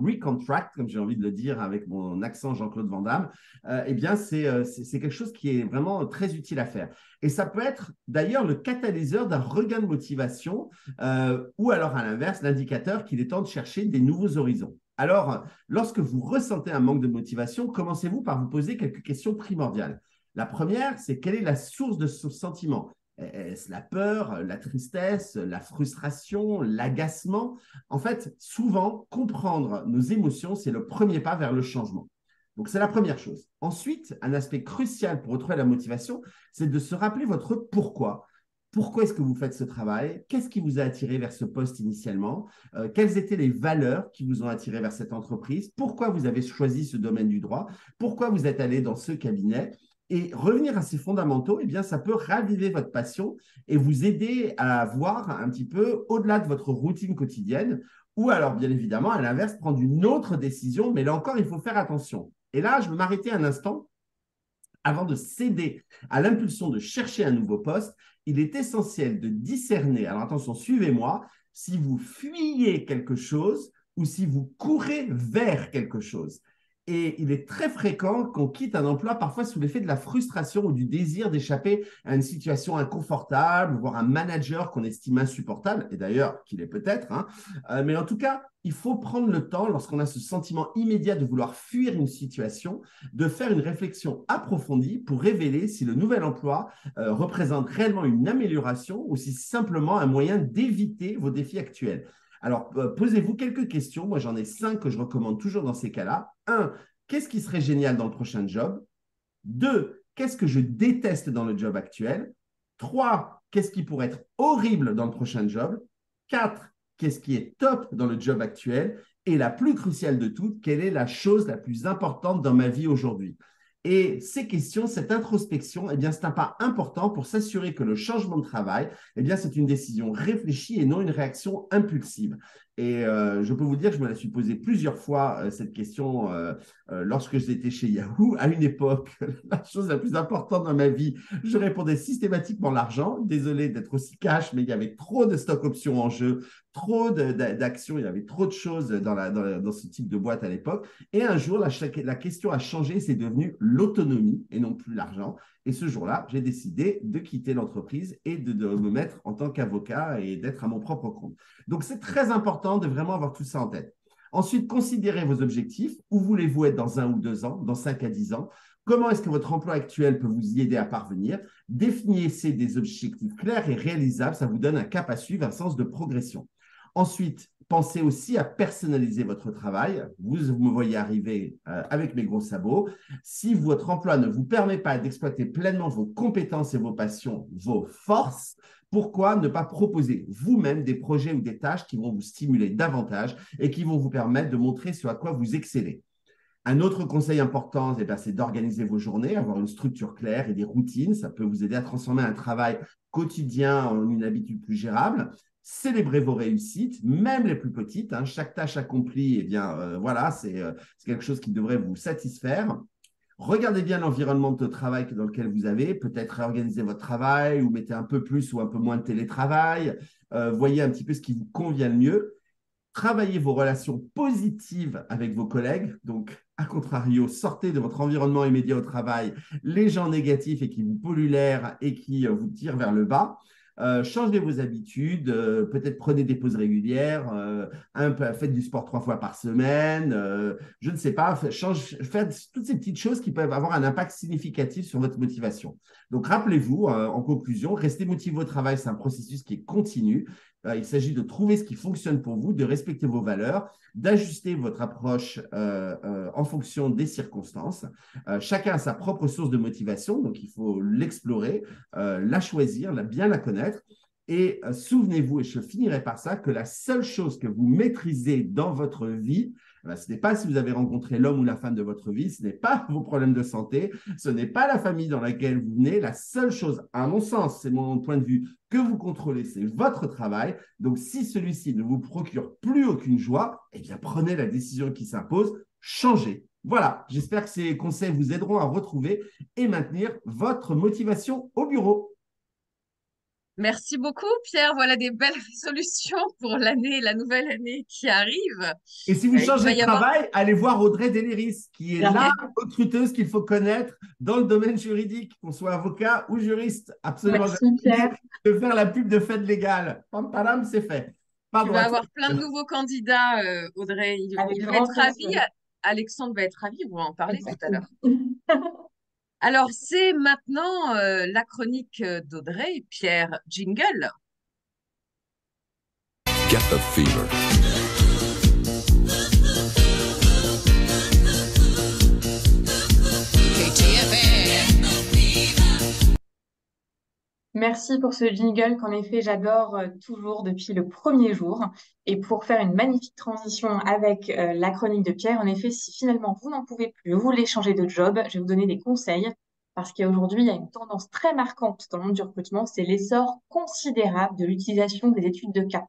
comme j'ai envie de le dire avec mon accent Jean-Claude Van Damme, euh, eh bien c'est euh, c'est quelque chose qui est vraiment très utile à faire. Et ça peut être d'ailleurs le catalyseur d'un regain de motivation euh, ou alors à l'inverse l'indicateur qu'il est temps de chercher des nouveaux horizons. Alors, lorsque vous ressentez un manque de motivation, commencez-vous par vous poser quelques questions primordiales. La première, c'est quelle est la source de ce sentiment? La peur, la tristesse, la frustration, l'agacement? En fait, souvent, comprendre nos émotions, c'est le premier pas vers le changement. Donc, c'est la première chose. Ensuite, un aspect crucial pour retrouver la motivation, c'est de se rappeler votre pourquoi. Pourquoi est-ce que vous faites ce travail? Qu'est-ce qui vous a attiré vers ce poste initialement? Euh, Quelles étaient les valeurs qui vous ont attiré vers cette entreprise? Pourquoi vous avez choisi ce domaine du droit? Pourquoi vous êtes allé dans ce cabinet? Et revenir à ces fondamentaux, eh ça peut raviver votre passion et vous aider à voir un petit peu au-delà de votre routine quotidienne. Ou alors, bien évidemment, à l'inverse, prendre une autre décision. Mais là encore, il faut faire attention. Et là, je vais m'arrêter un instant. Avant de céder à l'impulsion de chercher un nouveau poste, il est essentiel de discerner, alors attention, suivez-moi, si vous fuyez quelque chose ou si vous courez vers quelque chose. Et il est très fréquent qu'on quitte un emploi parfois sous l'effet de la frustration ou du désir d'échapper à une situation inconfortable, voire un manager qu'on estime insupportable, et d'ailleurs qu'il est peut-être. hein. Euh, mais en tout cas, il faut prendre le temps, lorsqu'on a ce sentiment immédiat de vouloir fuir une situation, de faire une réflexion approfondie pour révéler si le nouvel emploi euh, représente réellement une amélioration ou si c'est simplement un moyen d'éviter vos défis actuels. Alors, euh, posez-vous quelques questions. Moi, j'en ai cinq que je recommande toujours dans ces cas-là. Un, qu'est-ce qui serait génial dans le prochain job? Deux, qu'est-ce que je déteste dans le job actuel? Trois, qu'est-ce qui pourrait être horrible dans le prochain job? Quatre, qu'est-ce qui est top dans le job actuel? Et la plus cruciale de toutes, quelle est la chose la plus importante dans ma vie aujourd'hui? Et ces questions, cette introspection, eh bien, c'est un pas important pour s'assurer que le changement de travail, eh c'est une décision réfléchie et non une réaction impulsive. Et euh, je peux vous dire que je me la suis posée plusieurs fois, euh, cette question, euh, lorsque j'étais chez Yahoo. À une époque, la chose la plus importante dans ma vie, je répondais systématiquement l'argent. Désolé d'être aussi cash, mais il y avait trop de stock options en jeu, trop d'actions, il y avait trop de choses dans, dans la- dans ce type de boîte à l'époque. Et un jour, la, la question a changé, c'est devenu l'autonomie et non plus l'argent. Et ce jour-là, j'ai décidé de quitter l'entreprise et de, me mettre en tant qu'avocat et d'être à mon propre compte. Donc, c'est très important de vraiment avoir tout ça en tête. Ensuite, considérez vos objectifs. Où voulez-vous être dans un ou deux ans, dans cinq à dix ans? Comment est-ce que votre emploi actuel peut vous y aider à parvenir? Définissez des objectifs clairs et réalisables. Ça vous donne un cap à suivre, un sens de progression. Ensuite, pensez aussi à personnaliser votre travail. Vous, vous me voyez arriver euh, avec mes gros sabots. Si votre emploi ne vous permet pas d'exploiter pleinement vos compétences et vos passions, vos forces, pourquoi ne pas proposer vous-même des projets ou des tâches qui vont vous stimuler davantage et qui vont vous permettre de montrer ce à quoi vous excellez? Un autre conseil important, eh c'est d'organiser vos journées, avoir une structure claire et des routines. Ça peut vous aider à transformer un travail quotidien en une habitude plus gérable. Célébrez vos réussites, même les plus petites. hein. Chaque tâche accomplie, eh bien, euh, voilà, c'est euh, c'est quelque chose qui devrait vous satisfaire. Regardez bien l'environnement de travail dans lequel vous avez. Peut-être réorganiser votre travail ou mettez un peu plus ou un peu moins de télétravail. Euh, voyez un petit peu ce qui vous convient le mieux. Travaillez vos relations positives avec vos collègues. Donc, à contrario, sortez de votre environnement immédiat au travail les gens négatifs et qui vous polluent l'air et qui vous tirent vers le bas. Euh, changez vos habitudes, euh, peut-être prenez des pauses régulières, euh, faites du sport trois fois par semaine, je ne sais pas, faites toutes ces petites choses qui peuvent avoir un impact significatif sur votre motivation. Donc rappelez-vous, en conclusion, rester motivé au travail, c'est un processus qui est continu. Euh, il s'agit de trouver ce qui fonctionne pour vous, de respecter vos valeurs, d'ajuster votre approche euh, euh, en fonction des circonstances. Chacun a sa propre source de motivation, donc il faut l'explorer, la choisir, la, bien la connaître. Et souvenez-vous, et je finirai par ça, que la seule chose que vous maîtrisez dans votre vie, ce n'est pas si vous avez rencontré l'homme ou la femme de votre vie, ce n'est pas vos problèmes de santé, ce n'est pas la famille dans laquelle vous venez. La seule chose, à mon sens, c'est mon point de vue, que vous contrôlez, c'est votre travail. Donc, si celui-ci ne vous procure plus aucune joie, eh bien, prenez la décision qui s'impose, changez. Voilà, j'espère que ces conseils vous aideront à retrouver et maintenir votre motivation au bureau. Merci beaucoup, Pierre. Voilà des belles résolutions pour l'année, la nouvelle année qui arrive. Et si vous Euh, changez de avoir- travail, allez voir Audrey Deléris, qui est la recruteuse qu'il faut connaître dans le domaine juridique, qu'on soit avocat ou juriste. Absolument. Merci Pierre. de faire la pub de fête légale. Pam, padam, c'est fait. Tu Pardon. vas à avoir plein de nouveaux candidats, euh, Audrey. Il, va être ravi. Alexandre va être ravi. On va en parler tout à l'heure. Alors, c'est maintenant euh, la chronique euh, d'Audrey. Pierre, jingle. Merci pour ce jingle qu'en effet j'adore euh, toujours depuis le premier jour. Et pour faire une magnifique transition avec euh, la chronique de Pierre, en effet, si finalement vous n'en pouvez plus, vous voulez changer de job, je vais vous donner des conseils. Parce qu'aujourd'hui, il y a une tendance très marquante dans le monde du recrutement, c'est l'essor considérable de l'utilisation des études de cas.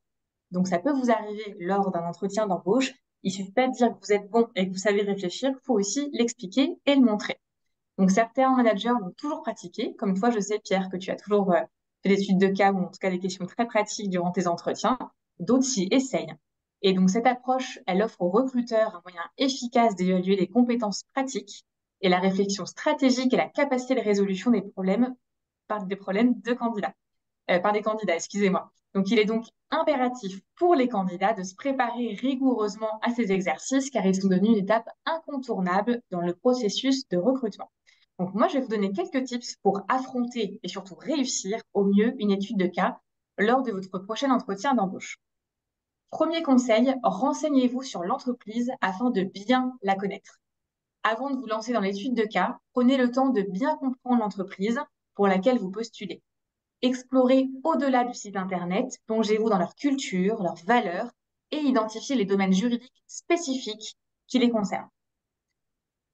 Donc ça peut vous arriver lors d'un entretien d'embauche. Il suffit pas de dire que vous êtes bon et que vous savez réfléchir, il faut aussi l'expliquer et le montrer. Donc, certains managers l'ont toujours pratiqué, comme toi, je sais, Pierre, que tu as toujours euh, fait des études de cas ou en tout cas des questions très pratiques durant tes entretiens. D'autres s'y essayent. Et donc, cette approche, elle offre aux recruteurs un moyen efficace d'évaluer les compétences pratiques et la réflexion stratégique et la capacité de résolution des problèmes par des problèmes de candidats, euh, par des candidats, excusez-moi. Donc, il est donc impératif pour les candidats de se préparer rigoureusement à ces exercices car ils sont devenus une étape incontournable dans le processus de recrutement. Donc, moi, je vais vous donner quelques tips pour affronter et surtout réussir au mieux une étude de cas lors de votre prochain entretien d'embauche. Premier conseil, renseignez-vous sur l'entreprise afin de bien la connaître. Avant de vous lancer dans l'étude de cas, prenez le temps de bien comprendre l'entreprise pour laquelle vous postulez. Explorez au-delà du site Internet, plongez-vous dans leur culture, leurs valeurs et identifiez les domaines juridiques spécifiques qui les concernent.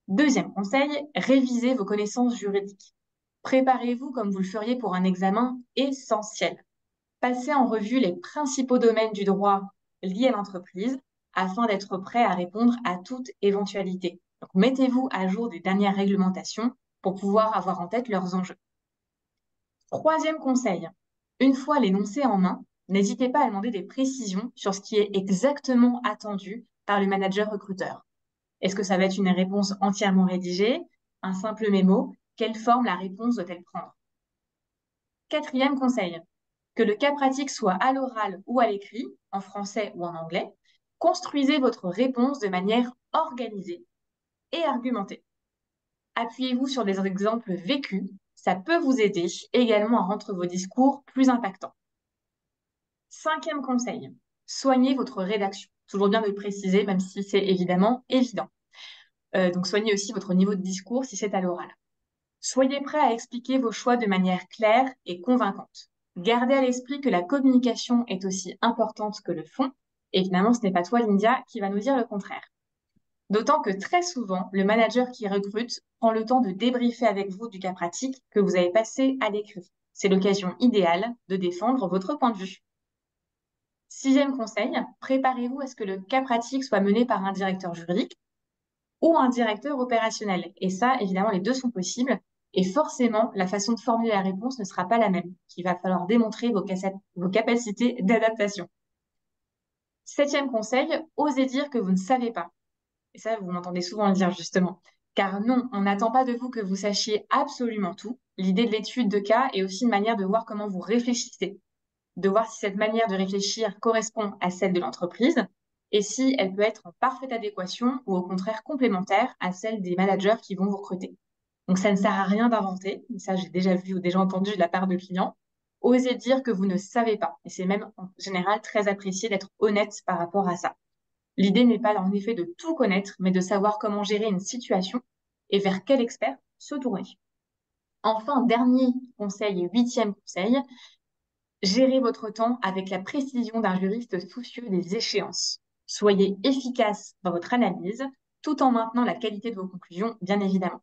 Deuxième conseil, révisez vos connaissances juridiques. Préparez-vous comme vous le feriez pour un examen essentiel. Passez en revue les principaux domaines du droit liés à l'entreprise afin d'être prêt à répondre à toute éventualité. Mettez-vous à jour des dernières réglementations pour pouvoir avoir en tête leurs enjeux. Troisième conseil, une fois l'énoncé en main, n'hésitez pas à demander des précisions sur ce qui est exactement attendu par le manager recruteur. Est-ce que ça va être une réponse entièrement rédigée, un simple mémo? Quelle forme la réponse doit-elle prendre? Quatrième conseil, que le cas pratique soit à l'oral ou à l'écrit, en français ou en anglais, construisez votre réponse de manière organisée et argumentée. Appuyez-vous sur des exemples vécus, ça peut vous aider également à rendre vos discours plus impactants. Cinquième conseil, soignez votre rédaction. Toujours bien de le préciser, même si c'est évidemment évident. Euh, donc, soignez aussi votre niveau de discours si c'est à l'oral. Soyez prêt à expliquer vos choix de manière claire et convaincante. Gardez à l'esprit que la communication est aussi importante que le fond. Et finalement, ce n'est pas toi, Lindia, qui va nous dire le contraire. D'autant que très souvent, le manager qui recrute prend le temps de débriefer avec vous du cas pratique que vous avez passé à l'écrit. C'est l'occasion idéale de défendre votre point de vue. Sixième conseil, préparez-vous à ce que le cas pratique soit mené par un directeur juridique ou un directeur opérationnel. Et ça, évidemment, les deux sont possibles. Et forcément, la façon de formuler la réponse ne sera pas la même. Il va falloir démontrer vos, vos capacités d'adaptation. Septième conseil, osez dire que vous ne savez pas. Et ça, vous m'entendez souvent le dire justement. Car non, on n'attend pas de vous que vous sachiez absolument tout. L'idée de l'étude de cas est aussi une manière de voir comment vous réfléchissez, de voir si cette manière de réfléchir correspond à celle de l'entreprise et si elle peut être en parfaite adéquation ou au contraire complémentaire à celle des managers qui vont vous recruter. Donc ça ne sert à rien d'inventer, ça j'ai déjà vu ou déjà entendu de la part de clients. Osez dire que vous ne savez pas. Et c'est même en général très apprécié d'être honnête par rapport à ça. L'idée n'est pas en effet de tout connaître, mais de savoir comment gérer une situation et vers quel expert se tourner. Enfin, dernier conseil huitième conseil, gérez votre temps avec la précision d'un juriste soucieux des échéances. Soyez efficace dans votre analyse tout en maintenant la qualité de vos conclusions, bien évidemment.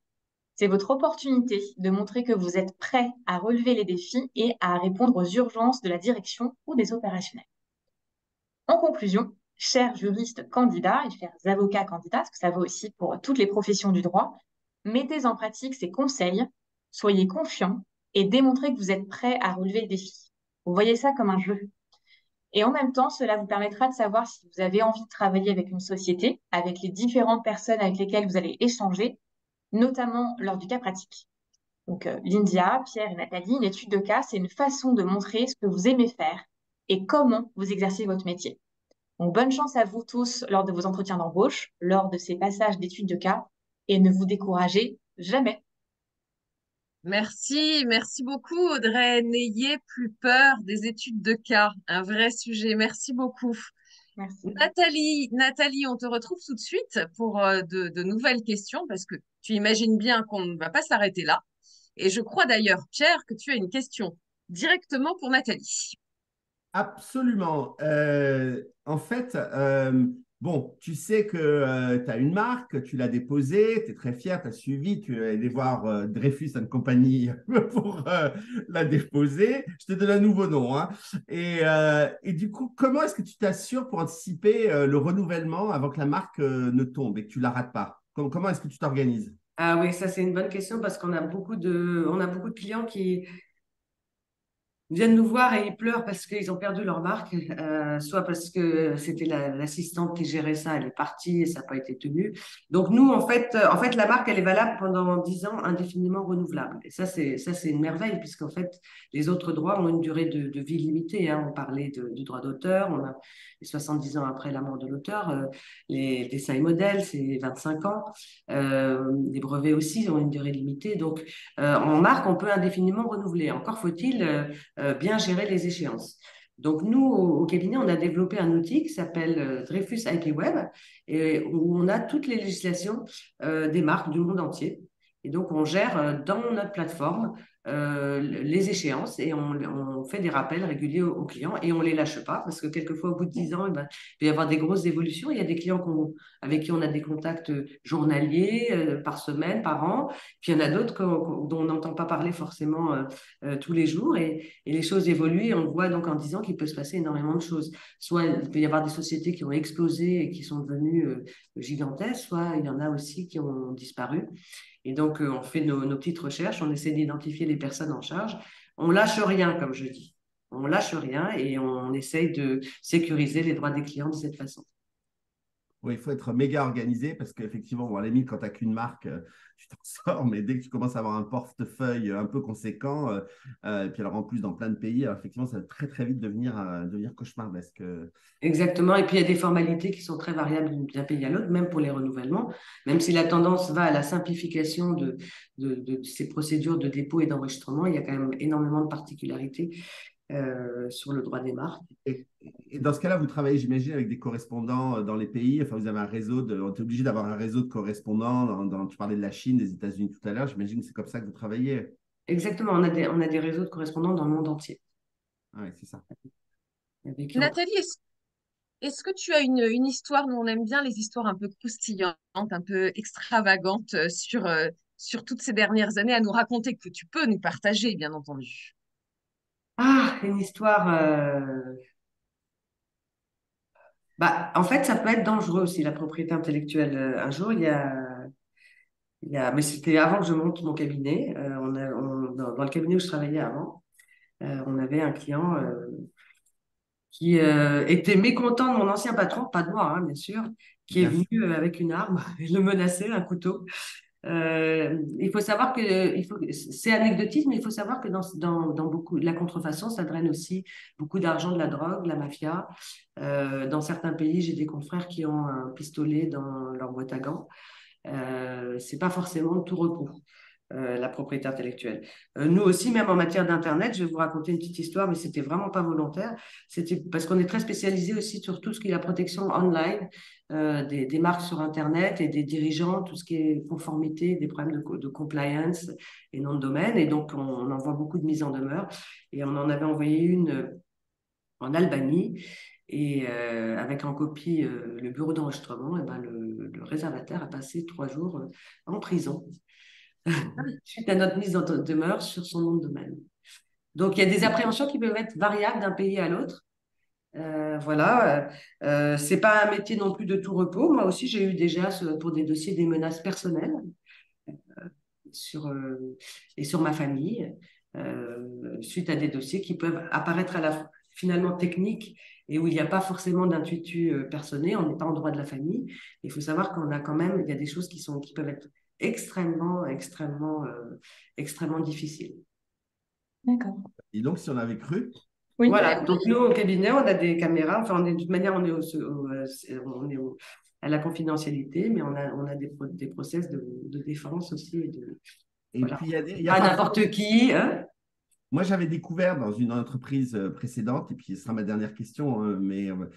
C'est votre opportunité de montrer que vous êtes prêt à relever les défis et à répondre aux urgences de la direction ou des opérationnels. En conclusion, chers juristes candidats et chers avocats candidats, parce que ça vaut aussi pour toutes les professions du droit, mettez en pratique ces conseils, soyez confiants et démontrez que vous êtes prêt à relever le défi. Vous voyez ça comme un jeu. Et en même temps, cela vous permettra de savoir si vous avez envie de travailler avec une société, avec les différentes personnes avec lesquelles vous allez échanger, notamment lors du cas pratique. Donc, euh, Lindia, Pierre et Nathalie, une étude de cas, c'est une façon de montrer ce que vous aimez faire et comment vous exercez votre métier. Donc, bonne chance à vous tous lors de vos entretiens d'embauche, lors de ces passages d'études de cas, et ne vous découragez jamais. Merci, merci beaucoup Audrey. N'ayez plus peur des études de cas, un vrai sujet. Merci beaucoup. Merci. Nathalie, Nathalie, on te retrouve tout de suite pour euh, de, de nouvelles questions parce que tu imagines bien qu'on ne va pas s'arrêter là. Et je crois d'ailleurs, Pierre, que tu as une question directement pour Nathalie. Absolument. Euh, en fait, euh, bon, tu sais que tu as une marque, tu l'as déposée, tu es très fier, tu as suivi, tu es allé voir euh, Dreyfus Company pour euh, la déposer. Je te donne un nouveau nom. hein. Et, euh, du coup, comment est-ce que tu t'assures pour anticiper euh, le renouvellement avant que la marque euh, ne tombe et que tu la rates pas? Com- comment est-ce que tu t'organises? Ah oui, ça c'est une bonne question parce qu'on a beaucoup de clients qui viennent nous voir et ils pleurent parce qu'ils ont perdu leur marque, euh, soit parce que c'était la- l'assistante qui gérait ça, elle est partie et ça n'a pas été tenu. Donc nous, en fait, euh, en fait, la marque, elle est valable pendant 10 ans, indéfiniment renouvelable. Et ça, c'est une merveille puisqu'en fait, les autres droits ont une durée de, vie limitée. Hein. On parlait de- du droit d'auteur, on a les 70 ans après la mort de l'auteur, euh, les dessins et modèles, c'est 25 ans. Les brevets aussi ont une durée limitée. Donc, en marque, on peut indéfiniment renouveler. Encore faut-il bien gérer les échéances. Donc, nous, au, cabinet, on a développé un outil qui s'appelle euh, Dreyfus IP Web, et où on a toutes les législations euh, des marques du monde entier. Et donc, on gère euh, dans notre plateforme euh, les échéances et on, fait des rappels réguliers aux, clients et on les lâche pas parce que quelquefois, au bout de 10 ans, eh ben, il peut y avoir des grosses évolutions. Il y a des clients avec qui on a des contacts journaliers, euh, par semaine, par an. Puis il y en a d'autres dont on n'entend pas parler forcément euh, tous les jours et, et les choses évoluent et on voit donc en 10 ans qu'il peut se passer énormément de choses. Soit il peut y avoir des sociétés qui ont explosé et qui sont devenues gigantesques, soit il y en a aussi qui ont disparu. Et donc, euh, on fait nos, petites recherches, on essaie d'identifier les personnes en charge. On lâche rien, comme je dis. On lâche rien et on essaye de sécuriser les droits des clients de cette façon. Il faut être méga organisé parce qu'effectivement, bon, à la limite, quand tu n'as qu'une marque, euh, tu t'en sors, mais dès que tu commences à avoir un portefeuille un peu conséquent, euh, euh, et puis alors en plus dans plein de pays, effectivement, ça va très très vite devenir, euh, devenir cauchemardesque. Exactement. Et puis, il y a des formalités qui sont très variables d'un pays à l'autre, même pour les renouvellements. Même si la tendance va à la simplification de, de ces procédures de dépôt et d'enregistrement, il y a quand même énormément de particularités euh, sur le droit des marques. Et, et dans ce cas-là, vous travaillez, j'imagine, avec des correspondants euh, dans les pays. Enfin, vous avez un réseau de, on est obligé d'avoir un réseau de correspondants. Dans, dans- tu parlais de la Chine, des États-Unis tout à l'heure. J'imagine que c'est comme ça que vous travaillez. Exactement. On a des, on a des réseaux de correspondants dans le monde entier. Oui, c'est ça. avec on- Nathalie, est-ce, que tu as une, une histoire, nous on aime bien les histoires un peu croustillantes, un peu extravagantes euh, sur, euh, sur toutes ces dernières années à nous raconter, que tu peux nous partager, bien entendu. Ah, une histoire. euh, Bah, en fait, ça peut être dangereux aussi, la propriété intellectuelle. Euh, Un jour, il y a, il y a... mais c'était avant que je monte mon cabinet. Euh, on a, on- dans, dans le cabinet où je travaillais avant, euh, on avait un client euh, qui euh, était mécontent de mon ancien patron, pas de moi, hein, bien sûr, qui est Bien venu euh, avec une arme et le menacer, un couteau. Euh, il faut savoir que, c'est anecdotique, mais il faut savoir que dans, dans, dans beaucoup, la contrefaçon, ça draine aussi beaucoup d'argent de la drogue, la mafia. Euh, dans certains pays, j'ai des confrères qui ont un pistolet dans leur boîte à gants. Euh, c'est pas forcément tout repos. Euh, la propriété intellectuelle. Euh, nous aussi, même en matière d'Internet, je vais vous raconter une petite histoire, mais c'était vraiment pas volontaire. C'était parce qu'on est très spécialisé aussi sur tout ce qui est la protection online euh, des, marques sur Internet et des dirigeants, tout ce qui est conformité, des problèmes de, co- de compliance et nom de domaine. Et donc, on, on envoie beaucoup de mises en demeure. Et on en avait envoyé une en Albanie. Et avec en copie le bureau d'enregistrement, et ben le, réservataire a passé trois jours en prison suite à notre mise en demeure sur son nom de domaine. Donc, il y a des appréhensions qui peuvent être variables d'un pays à l'autre. Euh, voilà, euh, euh, c'est pas un métier non plus de tout repos. Moi aussi, j'ai eu déjà pour des dossiers des menaces personnelles euh, sur, et sur ma famille, suite à des dossiers qui peuvent apparaître finalement techniques et où il n'y a pas forcément d'intuitu personnel, on n'est pas en droit de la famille. Il faut savoir qu'on a quand même, il y a des choses qui sont, qui peuvent être extrêmement, extrêmement, euh, extrêmement difficiles. D'accord. Et donc, si on avait cru, Oui. Voilà, donc nous au cabinet, on a des caméras, enfin, on est, de toute manière, on est, au, au- euh, on est au- à la confidentialité, mais on a, on a des, pro- des process de, de défense aussi. et de, et Voilà. puis il y a, des- il y a pas n'importe qui, hein. Moi, j'avais découvert dans une entreprise précédente, et puis ce sera ma dernière question, euh, mais euh,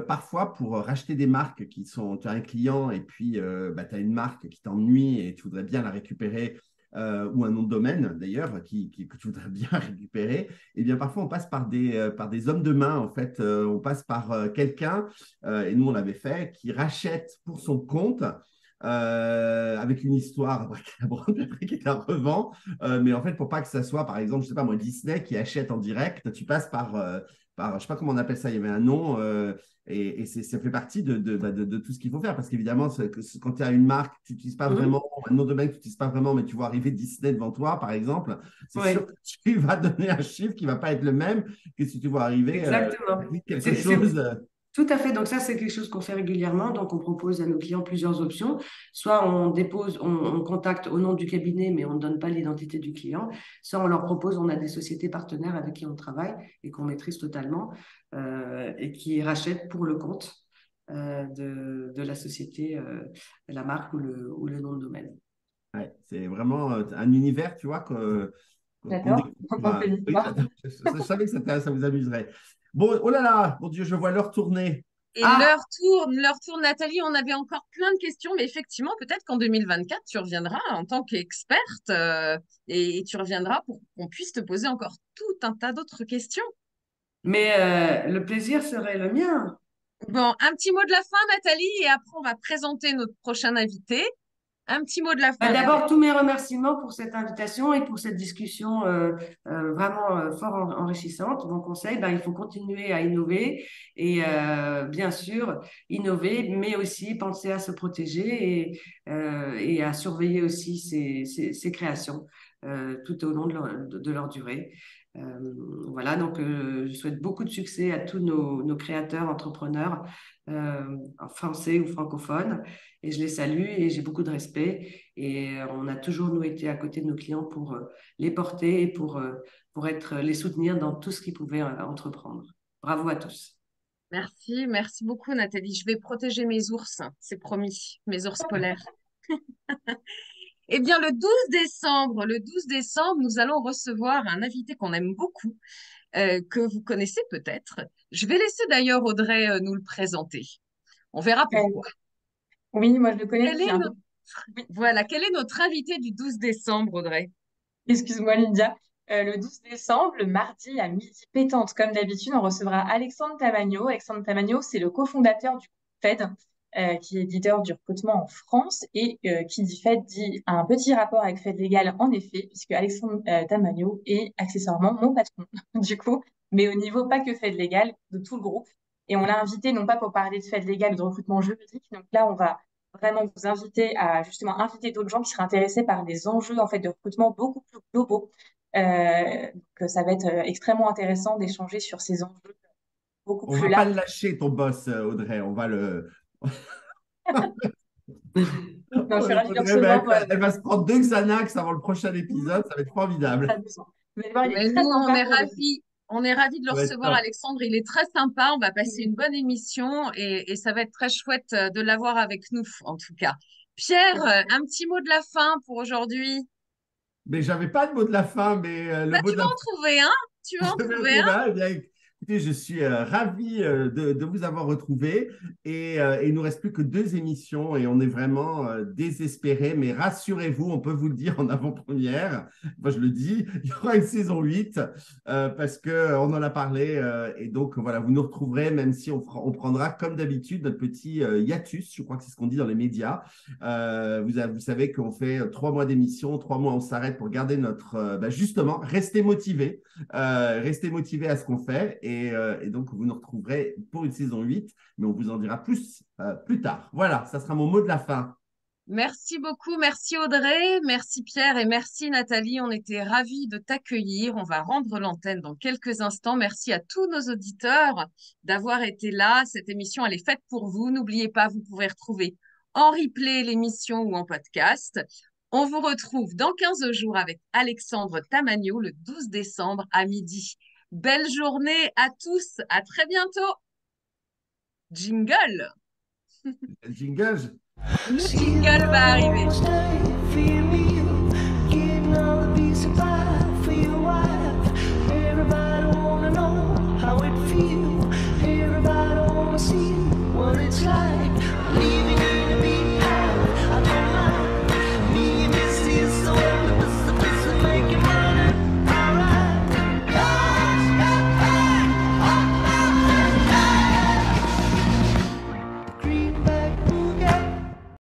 parfois, pour racheter des marques qui sont, tu as un client et puis euh, bah, tu as une marque qui t'ennuie et tu voudrais bien la récupérer, euh, ou un nom de domaine d'ailleurs, qui, que tu voudrais bien récupérer, et bien parfois on passe par des, euh, par des hommes de main, en fait, Euh, on passe par euh, quelqu'un, euh, et nous on l'avait fait, qui rachète pour son compte. euh, avec une histoire qui la revend, euh, mais en fait, pour pas que ça soit, par exemple, je sais pas moi, Disney qui achète en direct, tu passes par, euh, par je sais pas comment on appelle ça, il y avait un nom, euh, et, ça fait partie de, de, bah, de- de tout ce qu'il faut faire, parce qu'évidemment, quand tu as une marque, tu n'utilises pas Mhm. vraiment, un nom de domaine que tu n'utilises pas vraiment, mais tu vois arriver Disney devant toi, par exemple, c'est Ouais. sûr que tu vas donner un chiffre qui va pas être le même que si tu vois arriver euh, quelque chose. Tout à fait. Donc ça, c'est quelque chose qu'on fait régulièrement. Donc on propose à nos clients plusieurs options. Soit on dépose, on, on contacte au nom du cabinet, mais on ne donne pas l'identité du client. Soit on leur propose, on a des sociétés partenaires avec qui on travaille et qu'on maîtrise totalement euh, et qui rachètent pour le compte euh, de, de la société, euh, la marque ou le, ou le nom de domaine. ouais, c'est vraiment un univers, tu vois, que, j'adore. je, je savais que ça, ça vous amuserait. Bon, oh là là, mon Dieu, je vois l'heure tourner. Et Ah. l'heure tourne, l'heure tourne, Nathalie. On avait encore plein de questions, mais effectivement, peut-être qu'en 2024, tu reviendras en tant qu'experte euh, et, et tu reviendras pour qu'on puisse te poser encore tout un tas d'autres questions. Mais euh, le plaisir serait le mien. Bon, un petit mot de la fin, Nathalie, et après, on va présenter notre prochain invité. Un petit mot de la Bah, fin. D'abord, tous mes remerciements pour cette invitation et pour cette discussion euh, euh, vraiment euh, fort en- enrichissante. Mon conseil, bah, il faut continuer à innover et bien sûr innover, mais aussi penser à se protéger et, et à surveiller aussi ses, ses- ses créations tout au long de leur, de- de leur durée. Voilà, donc je souhaite beaucoup de succès à tous nos, nos créateurs, entrepreneurs, français ou francophones. Et je les salue et j'ai beaucoup de respect. Et euh, on a toujours, nous, été à côté de nos clients pour euh, les porter et pour, euh, pour être, les soutenir dans tout ce qu'ils pouvaient euh, entreprendre. Bravo à tous. Merci, merci beaucoup, Nathalie. Je vais protéger mes ours, c'est promis, mes ours polaires. Eh bien, le 12 décembre, le 12 décembre, nous allons recevoir un invité qu'on aime beaucoup, euh, que vous connaissez peut-être. Je vais laisser d'ailleurs Audrey euh, nous le présenter. On verra pourquoi. Oui, moi je le connais Quel. Voilà, quel est notre invité du 12 décembre, Audrey? Excuse-moi, Lydia. Euh, le 12 décembre, le mardi à midi pétante, comme d'habitude, on recevra Alexandre Tamagno. Alexandre Tamagno, c'est le cofondateur du FED, euh, qui est éditeur du recrutement en France et euh, qui dit FED dit un petit rapport avec FED Légal, en effet, puisque Alexandre euh, Tamagno est accessoirement mon patron, du coup, mais au niveau pas que FED Légal, de tout le groupe. Et on l'a invité non pas pour parler de FED Légal ou de recrutement juridique, donc là, on va vraiment vous inviter à justement inviter d'autres gens qui seraient intéressés par des enjeux en fait de recrutement beaucoup plus globaux. Euh, donc ça va être euh, extrêmement intéressant d'échanger sur ces enjeux beaucoup On plus va pas larges. le lâcher, ton boss, euh, Audrey. On va le. Non, je suis ravie de le Audrey, recevoir. elle, va- elle va se prendre deux Xanax avant le prochain épisode. Ça va être formidable. Est Mais nous, on est ravis. On est ravis de le recevoir. Alexandre. Il est très sympa. On va passer une bonne émission et, et ça va être très chouette euh, de l'avoir avec nous, en tout cas. Pierre, euh, un petit mot de la fin pour aujourd'hui. Mais j'avais pas de mot de la fin, mais euh, le Bah, mot tu de vas la en trouver un. Tu vas en trouver un. Eh bien, écoutez, je suis euh, ravi euh, de, vous avoir retrouvé et, euh, il nous reste plus que deux émissions et on est vraiment euh, désespérés. Mais rassurez-vous, on peut vous le dire en avant-première. Moi, je le dis, il y aura une saison 8 euh, parce que on en a parlé et donc voilà, vous nous retrouverez même si on, prendra comme d'habitude notre petit hiatus. Je crois que c'est ce qu'on dit dans les médias. Vous, avez- vous savez qu'on fait trois mois d'émission, trois mois on s'arrête pour garder notre bah, justement rester motivé, rester motivé à ce qu'on fait euh, et donc vous nous retrouverez pour une saison 8, mais on vous en dira plus euh, plus tard. Voilà, ça sera mon mot de la fin. Merci beaucoup, merci Audrey, merci Pierre et merci Nathalie. On était ravis de t'accueillir. On va rendre l'antenne dans quelques instants. Merci à tous nos auditeurs d'avoir été là. Cette émission, elle est faite pour vous. N'oubliez pas, vous pouvez retrouver en replay l'émission ou en podcast. On vous retrouve dans 15 jours avec Alexandre Tamagno le 12 décembre à midi. Belle journée à tous. À très bientôt. Jingle. Jingle. Le jingle va arriver.